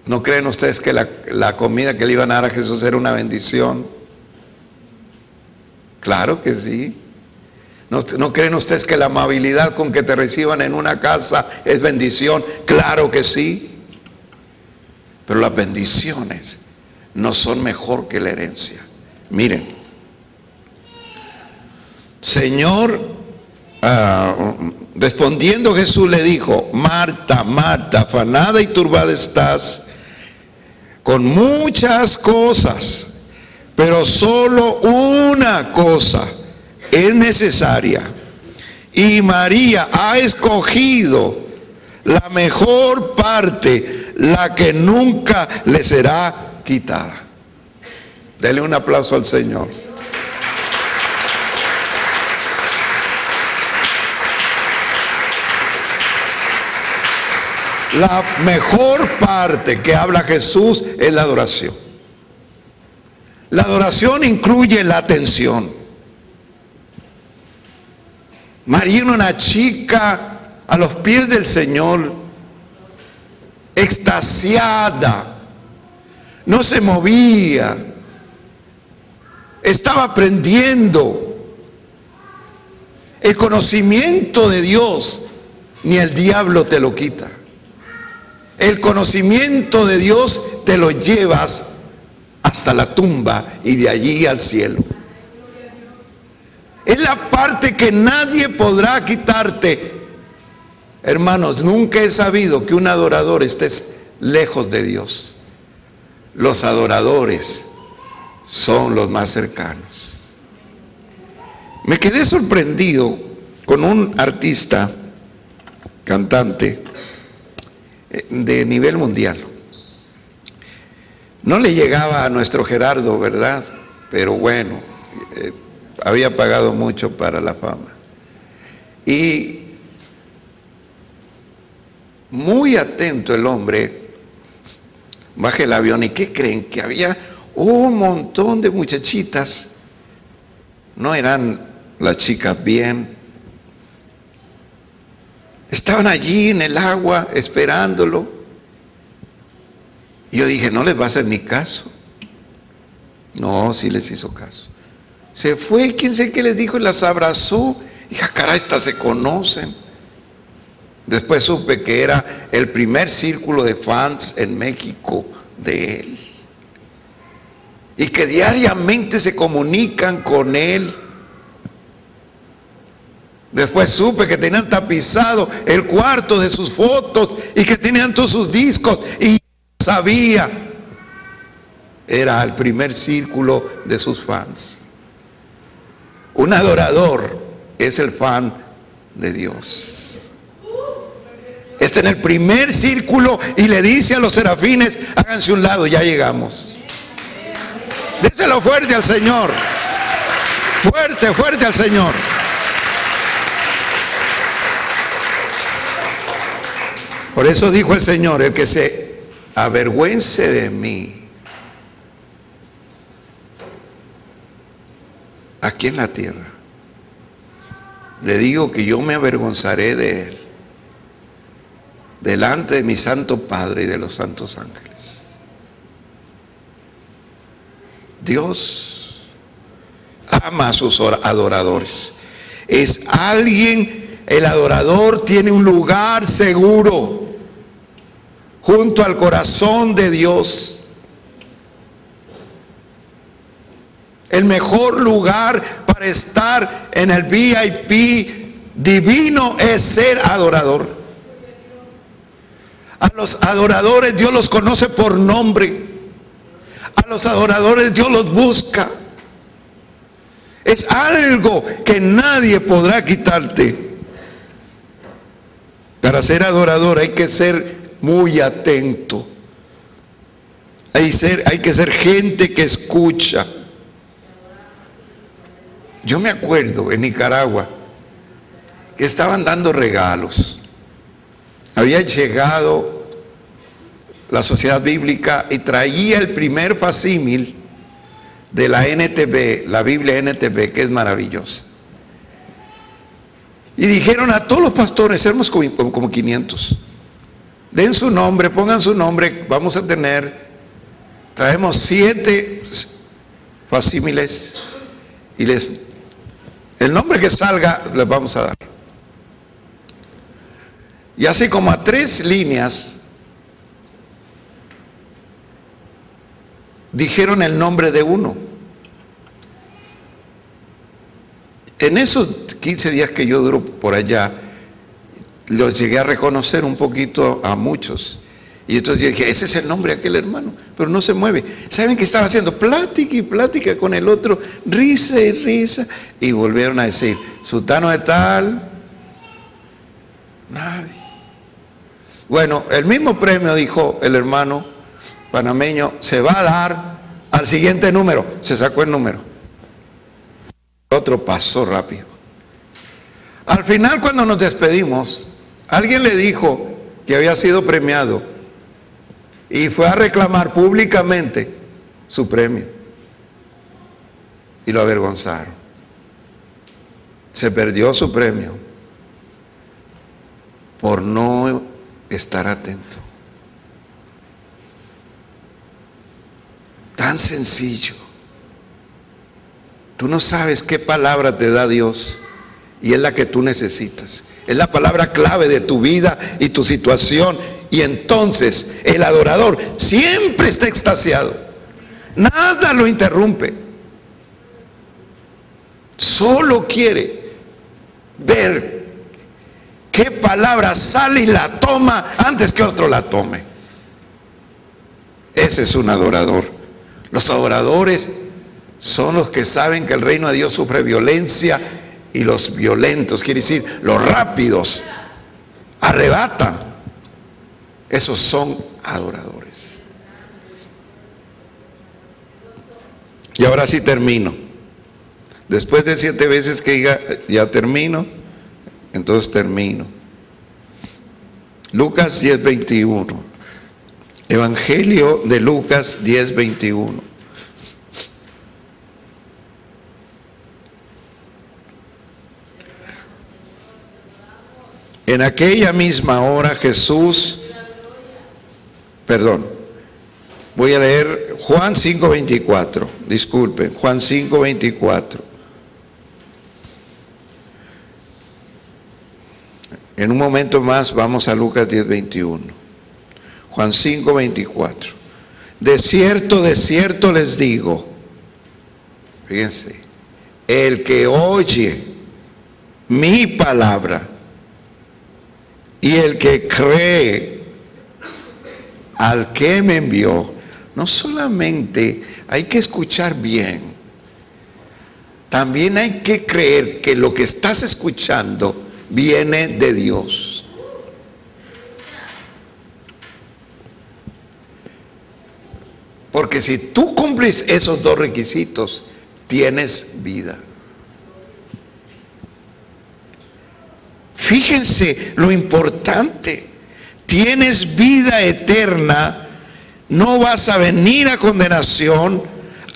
¿No creen ustedes que la, comida que le iban a dar a Jesús era una bendición? Claro que sí. ¿No, creen ustedes que la amabilidad con que te reciban en una casa es bendición? Claro que sí. Pero las bendiciones no son mejor que la herencia. Miren, Señor, ah, respondiendo Jesús le dijo, Marta, Marta, afanada y turbada estás con muchas cosas, pero solo una cosa es necesaria. Y María ha escogido la mejor parte, la que nunca le será quitada. Dele un aplauso al Señor. La mejor parte que habla Jesús es la adoración. La adoración incluye la atención. María era una chica a los pies del Señor, extasiada, no se movía, estaba aprendiendo. El conocimiento de Dios ni el diablo te lo quita. El conocimiento de Dios te lo llevas hasta la tumba y de allí al cielo. Es la parte que nadie podrá quitarte. Hermanos, nunca he sabido que un adorador esté lejos de Dios. Los adoradores son los más cercanos. Me quedé sorprendido con un artista, cantante, de nivel mundial. No le llegaba a nuestro Gerardo, ¿verdad? Pero bueno, eh, había pagado mucho para la fama. Y muy atento el hombre, baja el avión y ¿qué creen? Que había un montón de muchachitas, no eran las chicas bien, Estaban allí en el agua esperándolo. Yo dije, no les va a hacer ni caso. No, sí les hizo caso. Se fue, quién sé qué les dijo, y las abrazó. Dije, ah, caray, estas se conocen. Después supe que era el primer círculo de fans en México de él. Y que diariamente se comunican con él. Después supe que tenían tapizado el cuarto de sus fotos y que tenían todos sus discos y sabía. Era el primer círculo de sus fans. Un adorador es el fan de Dios. Está en el primer círculo y le dice a los serafines, háganse un lado, ya llegamos. Déselo fuerte al Señor. Fuerte, fuerte al Señor. Por eso dijo el Señor, el que se avergüence de mí aquí en la tierra, le digo que yo me avergonzaré de él delante de mi Santo Padre y de los santos ángeles. Dios ama a sus adoradores. Es alguien, el adorador tiene un lugar seguro junto al corazón de Dios. El mejor lugar para estar en el VIP divino es ser adorador. A los adoradores Dios los conoce por nombre. A los adoradores Dios los busca. Es algo que nadie podrá quitarte. Para ser adorador hay que ser muy atento. Hay, que ser gente que escucha. Yo me acuerdo en Nicaragua que estaban dando regalos. Había llegado la sociedad bíblica y traía el primer facímil de la NTV, la Biblia NTV, que es maravillosa. Y dijeron a todos los pastores, éramos como, como 500, Den su nombre, pongan su nombre, vamos a tener, traemos siete facímiles y les, el nombre que salga les vamos a dar. Y así como a tres líneas dijeron el nombre de uno. En esos 15 días que yo duro por allá, los llegué a reconocer un poquito a muchos. Y entonces dije, ese es el nombre de aquel hermano, pero no se mueve. ¿Saben qué estaba haciendo? Plática y plática con el otro, risa y risa. Y volvieron a decir, sultano de tal, nadie. Bueno, el mismo premio dijo el hermano panameño, se va a dar al siguiente número. Se sacó el número. Otro pasó rápido. Al final, cuando nos despedimos, alguien le dijo que había sido premiado y fue a reclamar públicamente su premio. Y lo avergonzaron. Se perdió su premio por no estar atento. Tan sencillo. Tú no sabes qué palabra te da Dios y es la que tú necesitas. Es la palabra clave de tu vida y tu situación. Y entonces el adorador siempre está extasiado. Nada lo interrumpe. Solo quiere ver qué palabra sale y la toma antes que otro la tome. Ese es un adorador. Los adoradores son los que saben que el reino de Dios sufre violencia y los violentos, quiere decir, los rápidos, arrebatan. Esos son adoradores. Y ahora sí termino. Después de siete veces que diga, ya termino, entonces termino. Lucas 10:21. Evangelio de Lucas 10:21. En aquella misma hora Jesús, perdón, voy a leer Juan 5:24, disculpen, Juan 5:24. En un momento más vamos a Lucas 10:21. Juan 5:24. De cierto, de cierto les digo, fíjense, el que oye mi palabra, y el que cree al que me envió, no solamente hay que escuchar bien, también hay que creer que lo que estás escuchando viene de Dios. Porque si tú cumples esos dos requisitos, tienes vida. Fíjense lo importante. Tienes vida eterna, no vas a venir a condenación,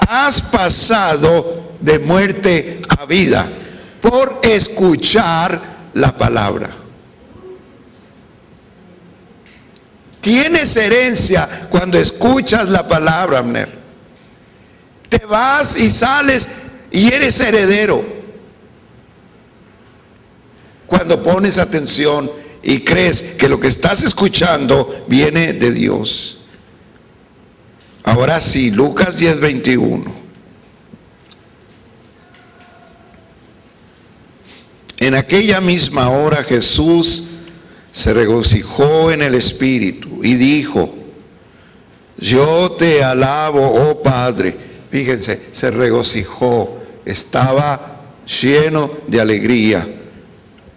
has pasado de muerte a vida por escuchar la palabra. Tienes herencia cuando escuchas la palabra, Amner. Te vas y sales y eres heredero cuando pones atención y crees que lo que estás escuchando viene de Dios. Ahora sí, Lucas 10:21. En aquella misma hora Jesús se regocijó en el Espíritu y dijo, yo te alabo, oh Padre. Fíjense, se regocijó, estaba lleno de alegría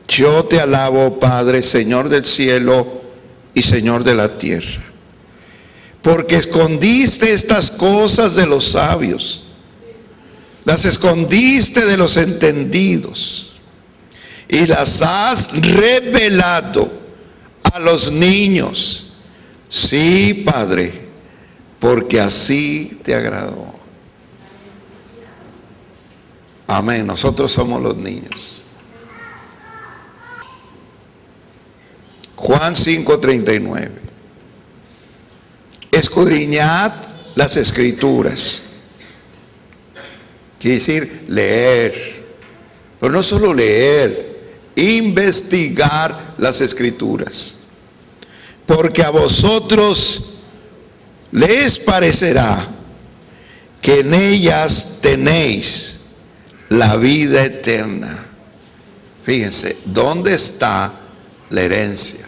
yo te alabo, Padre, Señor del cielo y Señor de la tierra, porque escondiste estas cosas de los sabios, las escondiste de los entendidos y las has revelado a los niños. Sí, Padre, porque así te agradó. Amén. Nosotros somos los niños. Juan 5:39. Escudriñad las escrituras. Quiere decir leer. Pero no solo leer, investigar las escrituras. Porque a vosotros les parecerá que en ellas tenéis la vida eterna. Fíjense, ¿dónde está la herencia?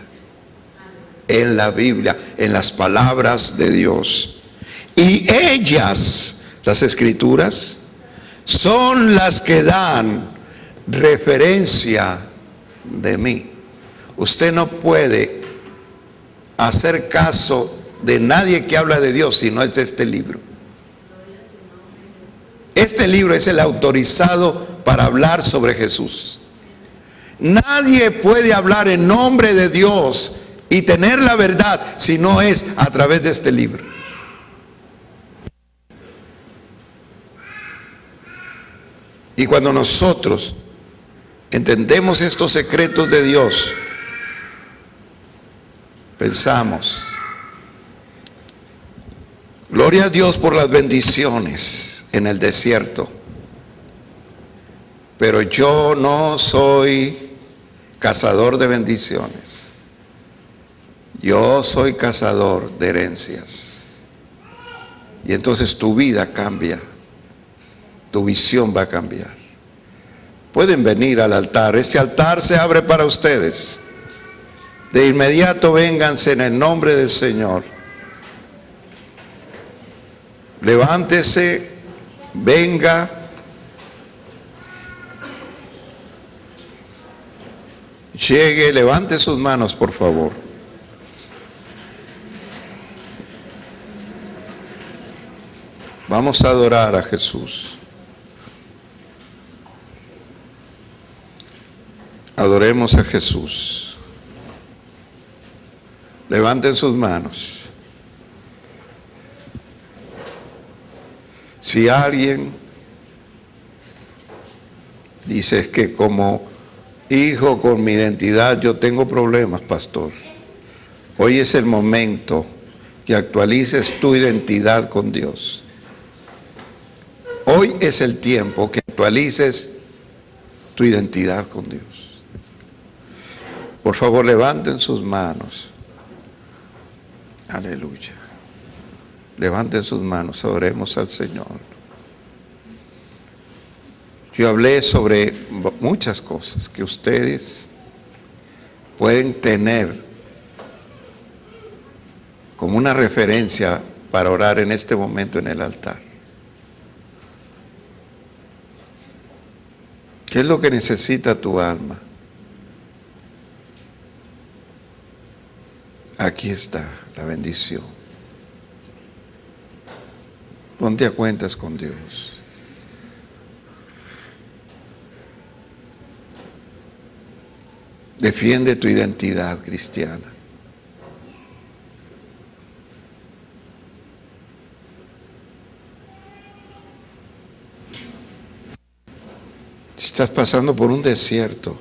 En la Biblia, en las palabras de Dios. Y ellas, las escrituras, son las que dan referencia de mí. Usted no puede hacer caso de nadie que habla de Dios, sino es este libro. Este libro es el autorizado para hablar sobre Jesús. Nadie puede hablar en nombre de Dios y tener la verdad si no es a través de este libro. Y cuando nosotros entendemos estos secretos de Dios, pensamos, gloria a Dios por las bendiciones en el desierto, pero yo no soy cazador de bendiciones, yo soy cazador de herencias. Y entonces tu vida cambia, tu visión va a cambiar. Pueden venir al altar, este altar se abre para ustedes. De inmediato vénganse en el nombre del Señor. Levántese, venga. Llegue, levante sus manos, por favor. Vamos a adorar a Jesús. Adoremos a Jesús. Levanten sus manos. Si alguien dice que como hijo con mi identidad yo tengo problemas, pastor, hoy es el momento que actualices tu identidad con Dios. Hoy es el tiempo que actualices tu identidad con Dios. Por favor, levanten sus manos. Aleluya. Levanten sus manos, oremos al Señor. Yo hablé sobre muchas cosas que ustedes pueden tener como una referencia para orar en este momento en el altar. ¿Qué es lo que necesita tu alma? Aquí está la bendición. Ponte a cuentas con Dios. Defiende tu identidad cristiana. Estás pasando por un desierto,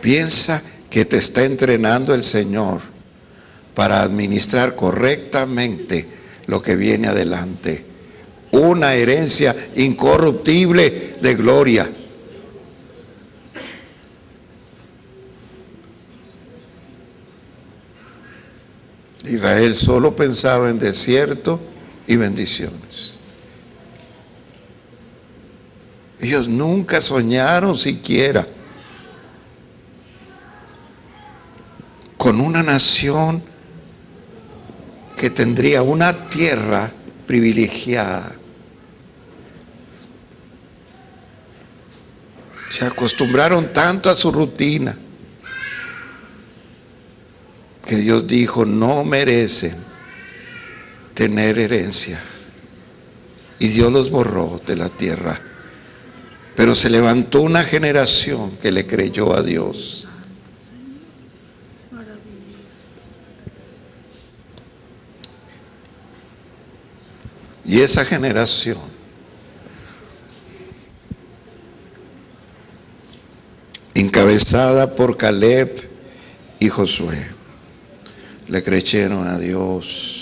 piensa que te está entrenando el Señor para administrar correctamente lo que viene adelante. Una herencia incorruptible de gloria. Israel solo pensaba en desierto y bendiciones. Ellos nunca soñaron siquiera con una nación que tendría una tierra privilegiada. Se acostumbraron tanto a su rutina que Dios dijo, no merecen tener herencia. Y Dios los borró de la tierra. Pero se levantó una generación que le creyó a Dios. Y esa generación encabezada por Caleb y Josué, le creyeron a Dios.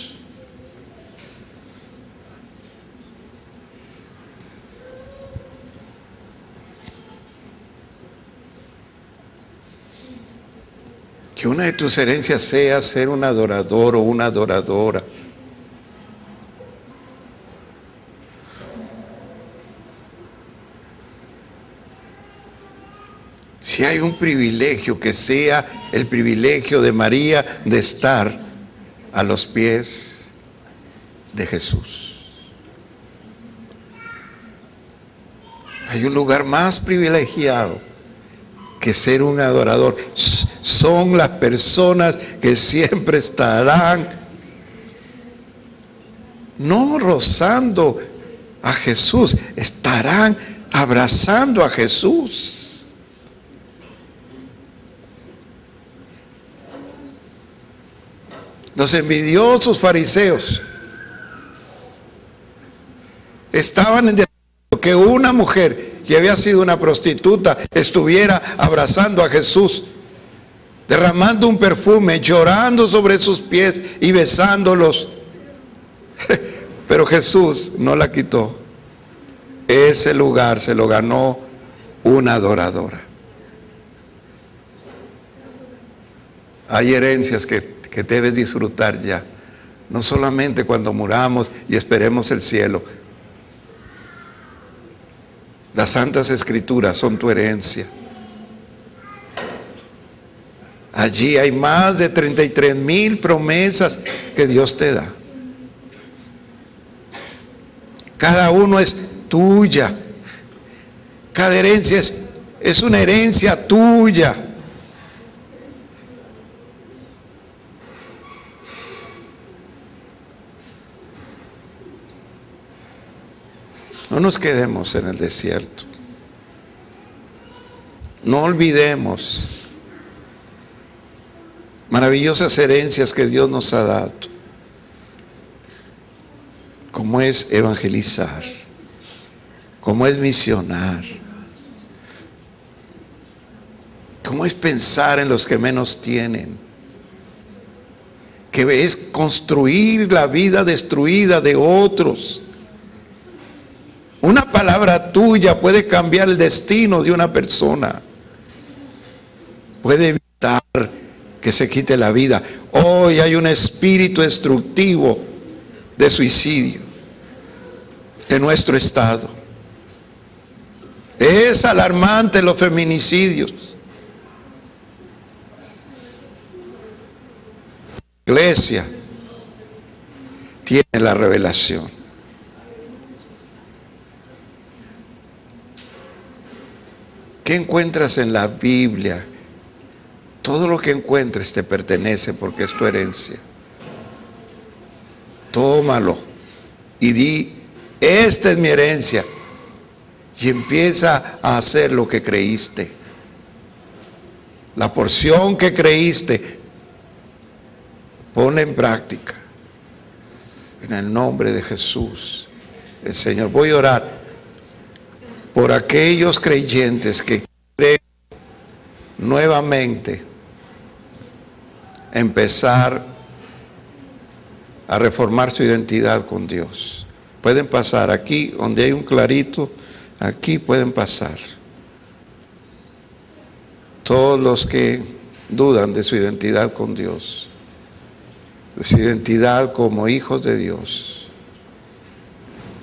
Que una de tus herencias sea ser un adorador o una adoradora. si hay un privilegio que sea el privilegio de María de estar a los pies de Jesús. Hay un lugar más privilegiado que ser un adorador. Son las personas que siempre estarán no rozando a Jesús, estarán abrazando a Jesús. Los envidiosos fariseos estaban en que una mujer que había sido una prostituta estuviera abrazando a Jesús, derramando un perfume, llorando sobre sus pies y besándolos. Pero Jesús no la quitó. Ese lugar se lo ganó una adoradora. Hay herencias que, que debes disfrutar ya. No solamente cuando muramos y esperemos el cielo, las santas escrituras son tu herencia. Allí hay más de 33 mil promesas que Dios te da. Cada uno es tuya. Cada herencia es, es una herencia tuya. No nos quedemos en el desierto. No olvidemos maravillosas herencias que Dios nos ha dado, como es evangelizar, como es misionar, como es pensar en los que menos tienen, que es construir la vida destruida de otros una palabra tuya puede cambiar el destino de una persona. Puede evitar que se quite la vida. Hoy hay un espíritu destructivo de suicidio en nuestro estado. Es alarmante los feminicidios. Iglesia tiene la revelación. ¿Qué encuentras en la Biblia? Todo lo que encuentres te pertenece porque es tu herencia. Tómalo y di, esta es mi herencia. Y empieza a hacer lo que creíste. La porción que creíste, ponla en práctica. En el nombre de Jesús. El Señor, voy a orar por aquellos creyentes que quieren nuevamente empezar a reformar su identidad con Dios. Pueden pasar aquí donde hay un clarito, aquí pueden pasar. Todos los que dudan de su identidad con Dios, de su identidad como hijos de Dios,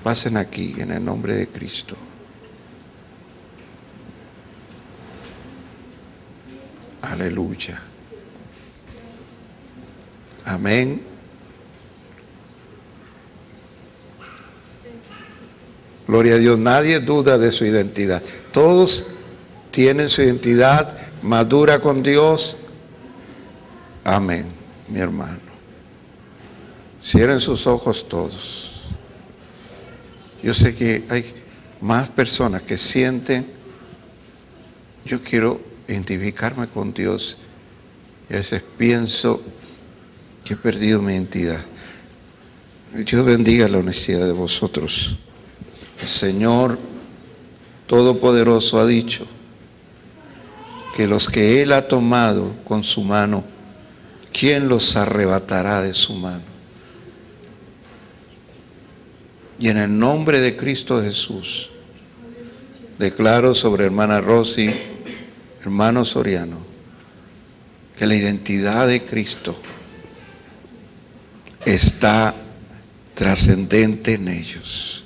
pasen aquí en el nombre de Cristo. Aleluya. Amén. Gloria a Dios. Nadie duda de su identidad. Todos tienen su identidad madura con Dios. Amén, mi hermano. Cierren sus ojos todos. Yo sé que hay más personas que sienten, yo quiero identificarme con Dios. Y a veces pienso que he perdido mi identidad. Dios bendiga la honestidad de vosotros. El Señor Todopoderoso ha dicho que los que Él ha tomado con su mano, ¿quién los arrebatará de su mano? Y en el nombre de Cristo Jesús, declaro sobre hermana Rosy, hermano Soriano, que la identidad de Cristo está trascendente en ellos.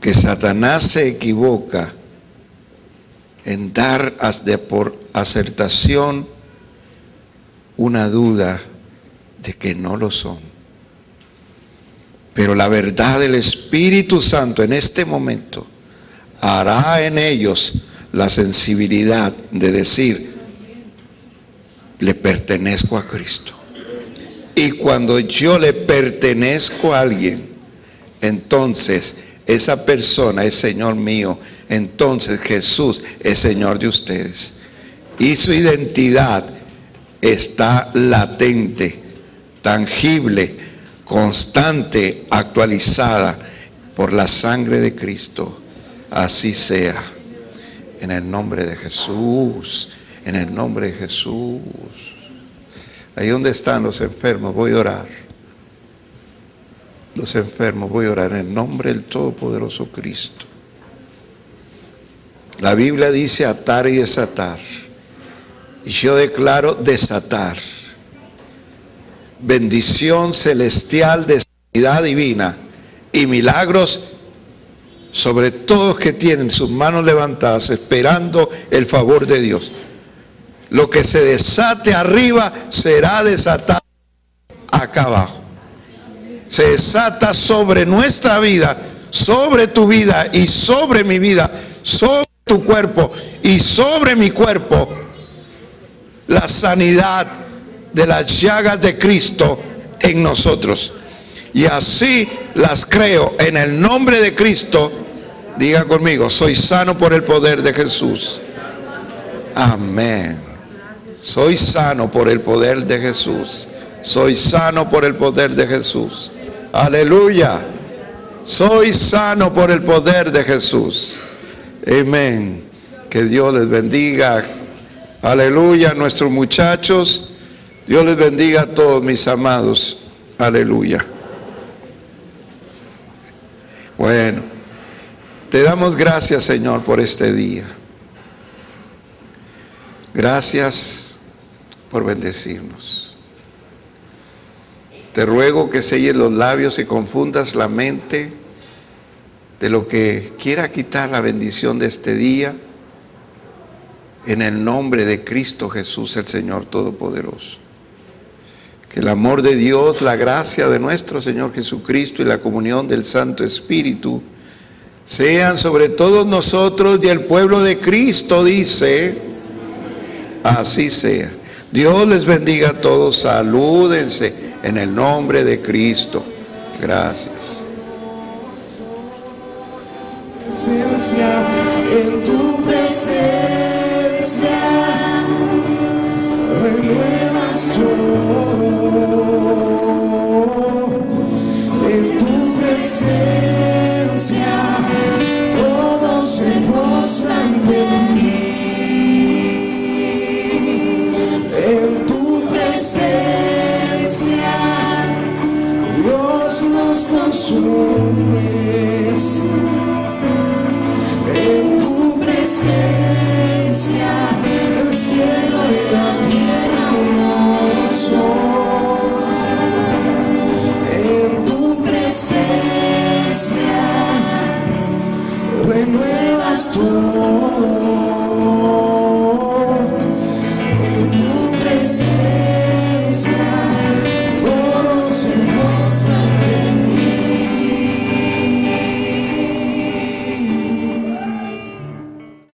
Que Satanás se equivoca en dar por acertación una duda de que no lo son. Pero la verdad del Espíritu Santo en este momento hará en ellos la sensibilidad de decir, le pertenezco a Cristo. Y cuando yo le pertenezco a alguien, entonces esa persona es Señor mío. Entonces Jesús es Señor de ustedes. Y su identidad está latente, tangible, constante, actualizada por la sangre de Cristo. Así sea. En el nombre de Jesús. En el nombre de Jesús. Ahí donde están los enfermos, voy a orar. Los enfermos, voy a orar en el nombre del Todopoderoso Cristo. La Biblia dice atar y desatar. Y yo declaro desatar. Bendición celestial de sanidad divina y milagros sobre todos que tienen sus manos levantadas esperando el favor de Dios. Lo que se desate arriba será desatado acá abajo. Se desata sobre nuestra vida, sobre tu vida y sobre mi vida, sobre tu cuerpo y sobre mi cuerpo la sanidad de las llagas de Cristo en nosotros. Y así las creo en el nombre de Cristo. Diga conmigo, soy sano por el poder de Jesús. Amén. Soy sano por el poder de Jesús. Soy sano por el poder de Jesús. Aleluya. Soy sano por el poder de Jesús. Amén. Que Dios les bendiga. Aleluya. Nuestros muchachos. Dios les bendiga a todos mis amados. Aleluya. Bueno, te damos gracias Señor por este día. Gracias por bendecirnos. Te ruego que selles los labios y confundas la mente de lo que quiera quitar la bendición de este día en el nombre de Cristo Jesús el Señor Todopoderoso. Que el amor de Dios, la gracia de nuestro Señor Jesucristo y la comunión del Santo Espíritu sean sobre todos nosotros y el pueblo de Cristo, dice, así sea. Dios les bendiga a todos, salúdense en el nombre de Cristo. Gracias. En tu presencia renuevas en tu presencia en tu presencia el cielo y la tierra no son. En tu presencia renuevas tu